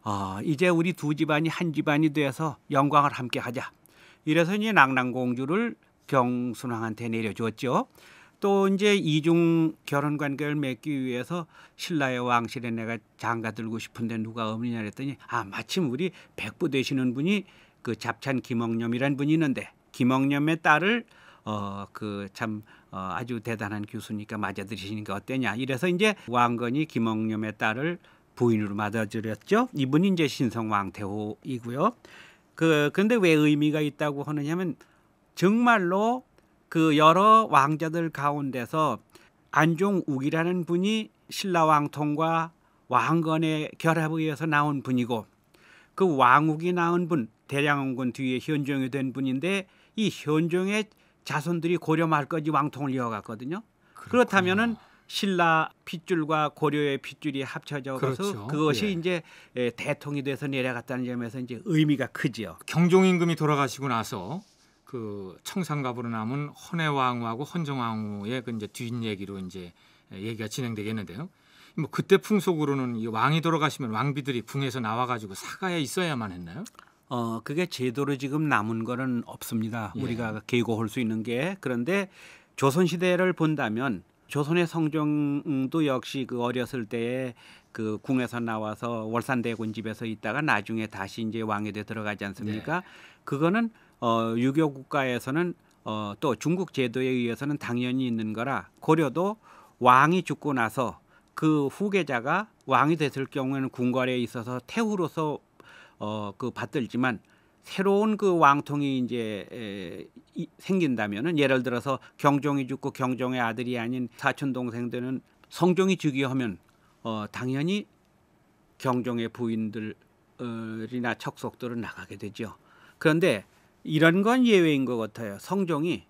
아 이제 우리 두 집안이 한 집안이 돼서 영광을 함께 하자. 이래서 이제 낭랑공주를 경순왕한테 내려줬죠. 또 이제 이중 결혼 관계를 맺기 위해서 신라의 왕실에 내가 장가 들고 싶은데 누가 없느냐 그랬더니 아 마침 우리 백부 되시는 분이 그 잡찬 김억념이란 분이 있는데 김억념의 딸을 어 그 참 어, 아주 대단한 교수니까 맞아들이시니까 어때냐 이래서 이제 왕건이 김억념의 딸을 부인으로 맞아들였죠. 이분이 이제 신성 왕태호이고요. 그 근데 왜 의미가 있다고 하느냐면 정말로 그 여러 왕자들 가운데서 안종욱이라는 분이 신라 왕통과 왕건의 결합에 의해서 나온 분이고 그 왕욱이 낳은 분 대량원군 뒤에 현종이 된 분인데 이 현종의 자손들이 고려 말까지 왕통을 이어갔거든요. 그렇다면은 신라 핏줄과 고려의 핏줄이 합쳐져서 그렇죠. 그것이 예. 이제 에, 대통이 돼서 내려갔다는 점에서 이제 의미가 크지요. 경종 임금이 돌아가시고 나서 그 청산갑으로 남은 헌해왕후하고 헌정왕후의 그 이제 뒷얘기로 이제 얘기가 진행되겠는데요. 뭐 그때 풍속으로는 이 왕이 돌아가시면 왕비들이 궁에서 나와가지고 사가에 있어야만 했나요? 어 그게 제도로 지금 남은 거는 없습니다. 예. 우리가 계고할 수 있는 게 그런데 조선 시대를 본다면 조선의 성종도 역시 그 어렸을 때에 그 궁에서 나와서 월산대군 집에서 있다가 나중에 다시 이제 왕에 돼 들어가지 않습니까? 그거는 어 유교 국가에서는 어또 중국 제도에 의해서는 당연히 있는 거라 고려도 왕이 죽고 나서 그 후계자가 왕이 됐을 경우에는 궁궐에 있어서 태후로서 어 그 받들지만 새로운 그 왕통이 이제 에, 이, 생긴다면은 예를 들어서 경종이 죽고 경종의 아들이 아닌 사촌 동생들은 성종이 즉위하면 어 당연히 경종의 부인들이나 척속들은 나가게 되죠. 그런데 이런 건 예외인 것 같아요. 성종이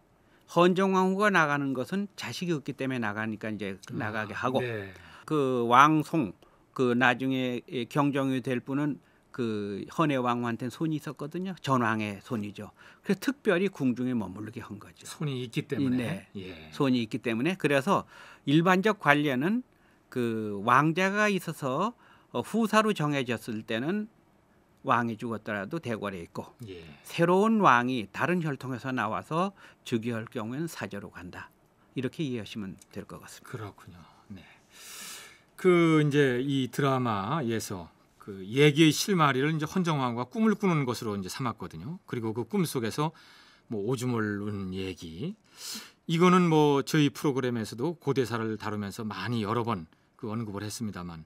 헌정왕후가 나가는 것은 자식이 없기 때문에 나가니까 이제 나가게 하고 네. 그 왕송 그 나중에 경종이 될 분은 그 헌해 왕후한테는 손이 있었거든요. 전왕의 손이죠. 그래서 특별히 궁중에 머무르게 한 거죠. 손이 있기 때문에. 네. 예. 손이 있기 때문에 그래서 일반적 관례는 그 왕자가 있어서 어, 후사로 정해졌을 때는 왕이 죽었더라도 대궐에 있고 예. 새로운 왕이 다른 혈통에서 나와서 즉위할 경우에는 사저로 간다. 이렇게 이해하시면 될 것 같습니다. 그렇군요. 네. 그 이제 이 드라마에서 그 얘기의 실마리를 이제 헌정왕후가 꿈을 꾸는 것으로 이제 삼았거든요. 그리고 그 꿈 속에서 뭐 오줌을 누는 얘기 이거는 뭐 저희 프로그램에서도 고대사를 다루면서 많이 여러 번 그 언급을 했습니다만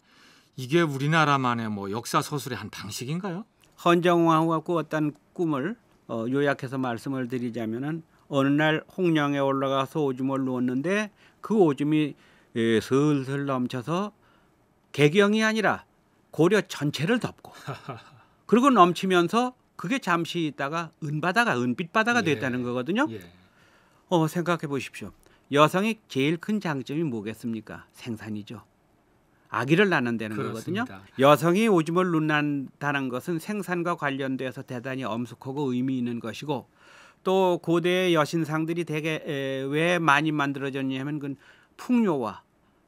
이게 우리나라만의 뭐 역사 서술의 한 방식인가요? 헌정왕후가 꾸었던 꿈을 어, 요약해서 말씀을 드리자면은 어느 날 홍령에 올라가서 오줌을 누웠는데 그 오줌이 예, 슬슬 넘쳐서 개경이 아니라 고려 전체를 덮고 <laughs> 그리고 넘치면서 그게 잠시 있다가 은바다가 은빛바다가 예. 됐다는 거거든요. 예. 어, 생각해 보십시오. 여성이 제일 큰 장점이 뭐겠습니까? 생산이죠. 아기를 낳는다는 거거든요. 그렇습니다. 여성이 오줌을 눕는다는 것은 생산과 관련돼서 대단히 엄숙하고 의미 있는 것이고 또 고대의 여신상들이 되게 에, 왜 많이 만들어졌냐면 그 풍요와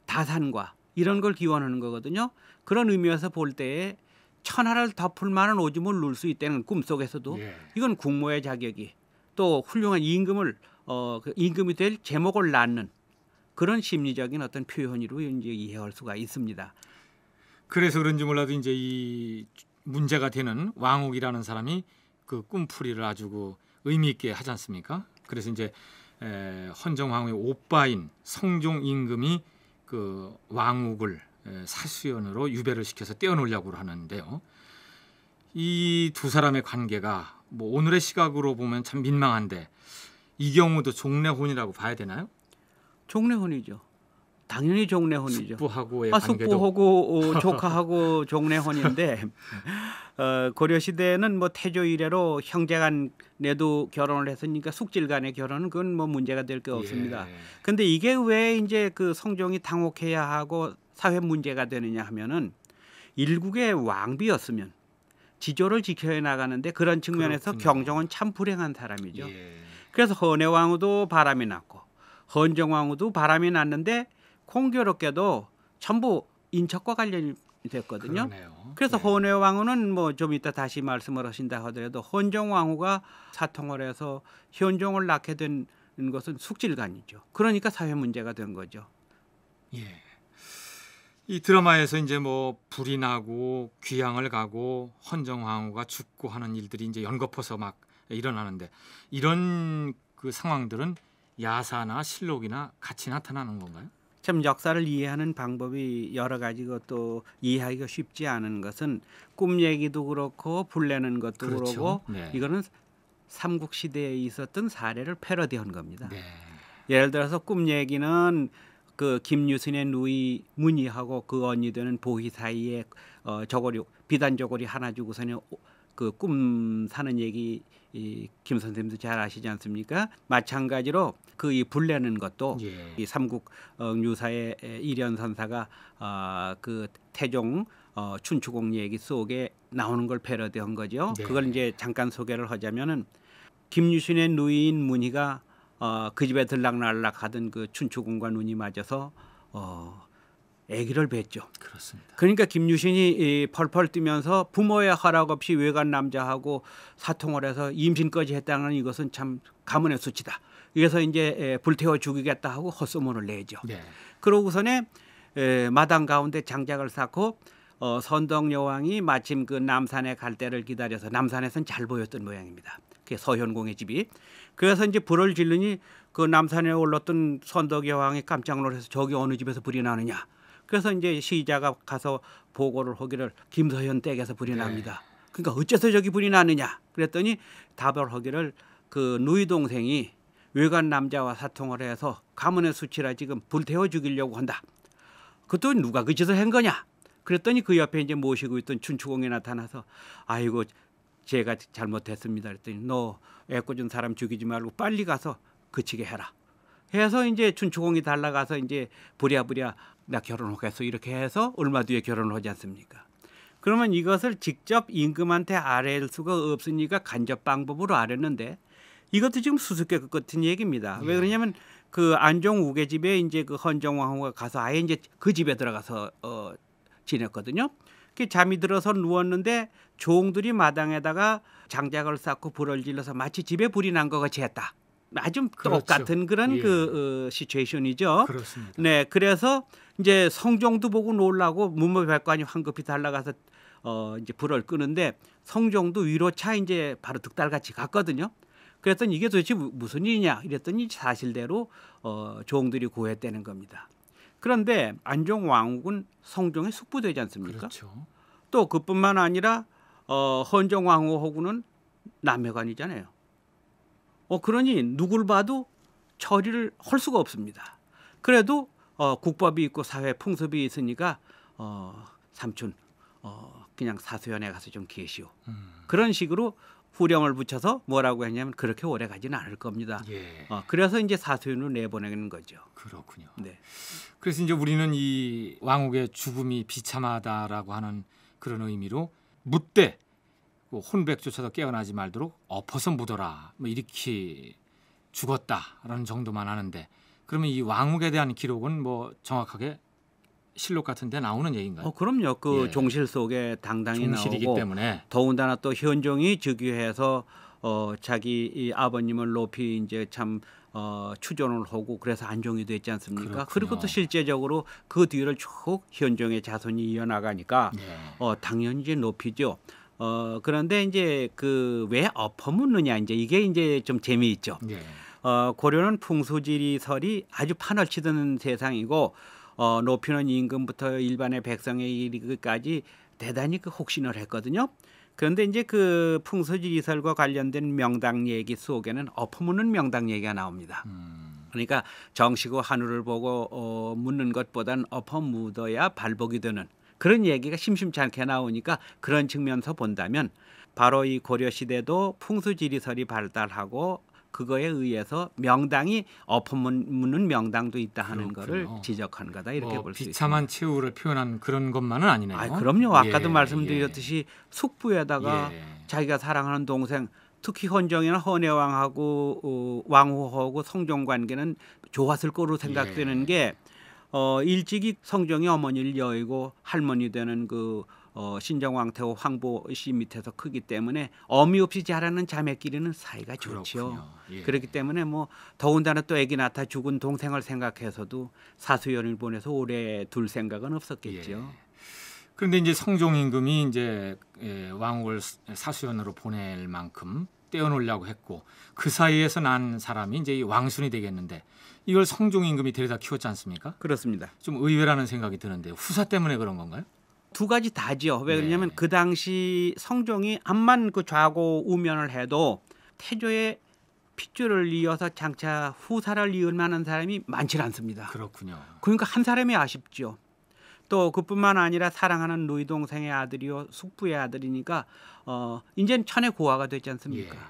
다산과 이런 걸 기원하는 거거든요. 그런 의미에서 볼 때에 천하를 덮을 만한 오줌을 누를 수 있다는 꿈 속에서도 예. 이건 국모의 자격이 또 훌륭한 임금을 어, 그 임금이 될 제목을 낳는 그런 심리적인 어떤 표현으로 이제 이해할 수가 있습니다. 그래서 그런지 몰라도 이제 이 문제가 되는 왕욱이라는 사람이 그 꿈풀이를 아주 그 의미 있게 하지 않습니까? 그래서 이제 에, 헌정왕후의 오빠인 성종 임금이 그 왕욱을 에, 사수연으로 유배를 시켜서 떼어놓으려고 하는데요. 이 두 사람의 관계가 뭐 오늘의 시각으로 보면 참 민망한데 이 경우도 종래혼이라고 봐야 되나요? 종래혼이죠. 당연히 종래혼이죠. 숙부하고의 아, 관계도 숙부하고 <laughs> 어, 조카하고 종래혼인데 어, 고려 시대는 뭐 태조 이래로 형제간에도 결혼을 했으니까 숙질간의 결혼은 그건 뭐 문제가 될 게 없습니다. 예. 근데 이게 왜 이제 그 성종이 당혹해야 하고 사회 문제가 되느냐 하면은 일국의 왕비였으면 지조를 지켜야 나가는데 그런 측면에서 그렇군요. 경종은 참 불행한 사람이죠. 예. 그래서 헌해 왕후도 바람이 났고 헌정 왕후도 바람이 났는데 공교롭게도 전부 인척과 관련이 됐거든요. 그러네요. 그래서 헌해 왕후는 뭐 좀 이따 다시 말씀을 하신다 하더라도 헌정 왕후가 사통을 해서 현종을 낳게 된 것은 숙질간이죠. 그러니까 사회 문제가 된 거죠. 예. 이 드라마에서 이제 뭐 불이 나고 귀향을 가고 헌정왕후가 죽고 하는 일들이 이제 연거푸서 막 일어나는데 이런 그 상황들은 야사나 실록이나 같이 나타나는 건가요? 참 역사를 이해하는 방법이 여러 가지고 또 이해하기가 쉽지 않은 것은 꿈 얘기도 그렇고 불내는 것도 그 그렇죠. 렇고 네. 이거는 삼국 시대에 있었던 사례를 패러디한 겁니다. 네. 예를 들어서 꿈 얘기는 그 김유순의 누이 문희하고 그 언니 되는 보희 사이에 어 저고리 비단 저고리 하나 주고서는 그 꿈 사는 얘기 이 김 선생님도 잘 아시지 않습니까? 마찬가지로 그 이 불내는 것도 예. 이 삼국 어, 유사의 일연 선사가 어, 그 태종 어, 춘추공 얘기 속에 나오는 걸 패러디한 거죠. 네. 그걸 이제 잠깐 소개를 하자면은 김유순의 누이인 문희가 어, 그 집에 들락날락 하던 그 춘추공과 눈이 맞아서 어, 아기를 뵀죠. 그렇습니다. 그러니까 김유신이 이 펄펄 뛰면서 부모의 허락 없이 외간 남자하고 사통을 해서 임신까지 했다는 이것은 참 가문의 수치다. 그래서 이제 에, 불태워 죽이겠다 하고 헛소문을 내죠. 네. 그러고서는 에, 마당 가운데 장작을 쌓고 어, 선덕 여왕이 마침 그 남산에 갈 때를 기다려서 남산에선 잘 보였던 모양입니다. 그게 서현공의 집이. 그래서 이제 불을 지르니 그 남산에 올랐던 선덕 여왕이 깜짝 놀라서 저기 어느 집에서 불이 나느냐. 그래서 이제 시자가 가서 보고를 하기를 김서현 댁에서 불이 네. 납니다. 그러니까 어째서 저기 불이 나느냐. 그랬더니 답을 하기를 그 누이 동생이 외간 남자와 사통을 해서 가문의 수치라 지금 불태워 죽이려고 한다. 그것도 누가 그 짓을 한 거냐? 그랬더니 그 옆에 이제 모시고 있던 춘추공이 나타나서 아이고 제가 잘못했습니다. 그랬더니 너 애꿎은 사람 죽이지 말고 빨리 가서 그치게 해라. 해서 이제 춘추공이 달라가서 이제 부랴부랴 나 결혼하겠어 이렇게 해서 얼마 뒤에 결혼을 하지 않습니까? 그러면 이것을 직접 임금한테 아뢰일 수가 없으니까 간접 방법으로 아뢰는데 이것도 지금 수수께끼 같은 얘기입니다. 왜 그러냐면 그 안종 우계 집에 이제 그 헌정왕후가 가서 아예 이제 그 집에 들어가서 어 지냈거든요. 그 잠이 들어서 누웠는데 종들이 마당에다가 장작을 쌓고 불을 질러서 마치 집에 불이 난 것 같이 했다. 아주 그렇죠. 똑같은 그런 예. 그 어, 시츄에이션이죠. 그렇습니다. 네, 그래서 이제 성종도 보고 놀라고 문무백관이 황급히 달라가서 어 이제 불을 끄는데 성종도 위로 차 이제 바로 득달같이 갔거든요. 그랬더니 이게 도대체 무- 무슨 일이냐 이랬더니 사실대로 어 종들이 구했다는 겁니다. 그런데 안종 왕국은 성종의 숙부되지 않습니까? 그렇죠. 또 그뿐만 아니라 어 헌정 왕후하고는 남매관이잖아요. 어 그러니 누굴 봐도 처리를 할 수가 없습니다. 그래도 어 국법이 있고 사회 풍습이 있으니까 어 삼촌 어 그냥 사수연에 가서 좀 계시오. 그런 식으로 후령을 붙여서 뭐라고 했냐면 그렇게 오래 가지는 않을 겁니다. 예. 어, 그래서 이제 사수연으로 내보내는 거죠. 그렇군요. 네. 그래서 이제 우리는 이 왕욱의 죽음이 비참하다라고 하는 그런 의미로 묻되 그 혼백조차도 깨어나지 말도록 엎어서 묻어라 뭐 이렇게 죽었다라는 정도만 하는데 그러면 이 왕욱에 대한 기록은 뭐 정확하게 실록 같은 데 나오는 얘기인가요? 어 그럼요. 그 예. 종실 속에 당당히 종실이기 나오고 때문에. 더군다나 또 현종이 즉위해서 어 자기 이 아버님을 높이 이제 참 어, 추존을 하고 그래서 안종이 됐지 않습니까? 그렇군요. 그리고 또 실제적으로 그 뒤를 쭉 현종의 자손이 이어나가니까 네. 어 당연히 이제 높이죠. 어 그런데 이제 그 왜 엎어 묻느냐 이제 이게 이제 좀 재미있죠. 예. 어, 고려는 풍수지리설이 아주 판을 치던 세상이고 어, 높이는 임금부터 일반의 백성에 이르기까지 대단히 그 혹신을 했거든요. 그런데 이제 그 풍수지리설과 관련된 명당 얘기 속에는 엎어묻는 명당 얘기가 나옵니다. 그러니까 정시고 하늘을 보고 어, 묻는 것보단 엎어 묻어야 발복이 되는 그런 얘기가 심심치 않게 나오니까 그런 측면에서 본다면 바로 이 고려 시대도 풍수지리설이 발달하고 그거에 의해서 명당이 엎어묻는 명당도 있다 하는 거를 그렇군요. 지적한 거다 이렇게 뭐볼수 있습니다. 비참한 최후를 표현한 그런 것만은 아니네요. 아, 그럼요. 아까도 예, 말씀드렸듯이 숙부에다가 예. 자기가 사랑하는 동생 특히 헌정이나 헌혜왕하고 어, 왕후하고 성종 관계는 좋았을 거로 예. 생각되는 게 어, 일찍이 성종이 어머니를 여의고 할머니 되는 그 어, 신정왕태후 황보 씨 밑에서 크기 때문에 어미 없이 자라는 자매끼리는 사이가. 그렇군요. 예. 그렇기 때문에 뭐 더군다나 또 아기 낳다 죽은 동생을 생각해서도 사수연을 보내서 오래 둘 생각은 없었겠죠. 예. 그런데 이제 성종 임금이 이제 예, 왕후를 사수연으로 보낼 만큼 떼어놓으려고 했고 그 사이에서 난 사람이 이제 이 왕순이 되겠는데 이걸 성종 임금이 데려다 키웠지 않습니까? 그렇습니다. 좀 의외라는 생각이 드는데 후사 때문에 그런 건가요? 두 가지 다지요. 왜 네. 그러냐면 그 당시 성종이 암만 그 좌고 우면을 해도 태조의 핏줄을 이어서 장차 후사를 이을 만한 사람이 많지 않습니다. 그렇군요. 그러니까 한 사람이 아쉽죠. 또 그뿐만 아니라 사랑하는 누이 동생의 아들이요 숙부의 아들이니까 어 이제는 천의 고아가 되지 않습니까? 예.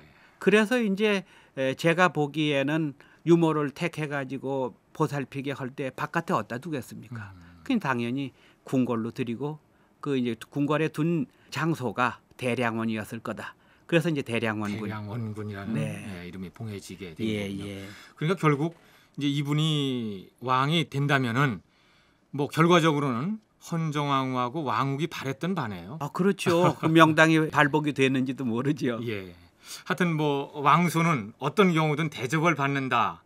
그래서 이제 에, 제가 보기에는 유모를 택해 가지고 보살피게 할 때 바깥에 어디다 두겠습니까? 음. 그냥 당연히 궁궐로 드리고 그 이제 궁궐에 둔 장소가 대량원이었을 거다. 그래서 이제 대량원군. 대량원군이라는 네. 예, 이름이 봉해지게 된 예. 예. 그러니까 결국 이제 이분이 왕이 된다면은 뭐 결과적으로는 헌정왕후하고 왕욱이 바랬던 바네요. 아 그렇죠. 그 명당이 <laughs> 발복이 됐는지도 모르죠. 예. 하여튼 뭐 왕소는 어떤 경우든 대접을 받는다.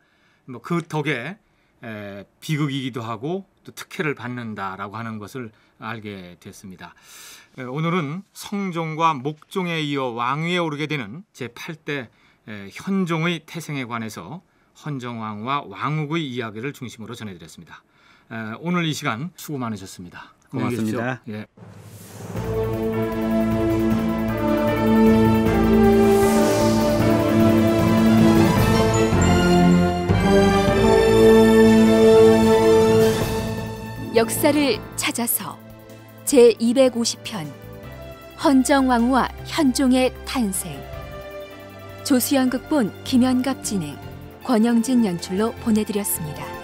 뭐 그 덕에 에, 비극이기도 하고 또 특혜를 받는다라고 하는 것을 알게 됐습니다. 에, 오늘은 성종과 목종에 이어 왕위에 오르게 되는 제 8대 에, 현종의 태생에 관해서 헌정왕과 왕욱의 이야기를 중심으로 전해드렸습니다. 에, 오늘 이 시간 수고 많으셨습니다. 고맙습니다. 예. 역사를 찾아서 제 250편 헌정왕후와 현종의 탄생 조수연 극본 김연갑 진행 권영진 연출로 보내드렸습니다.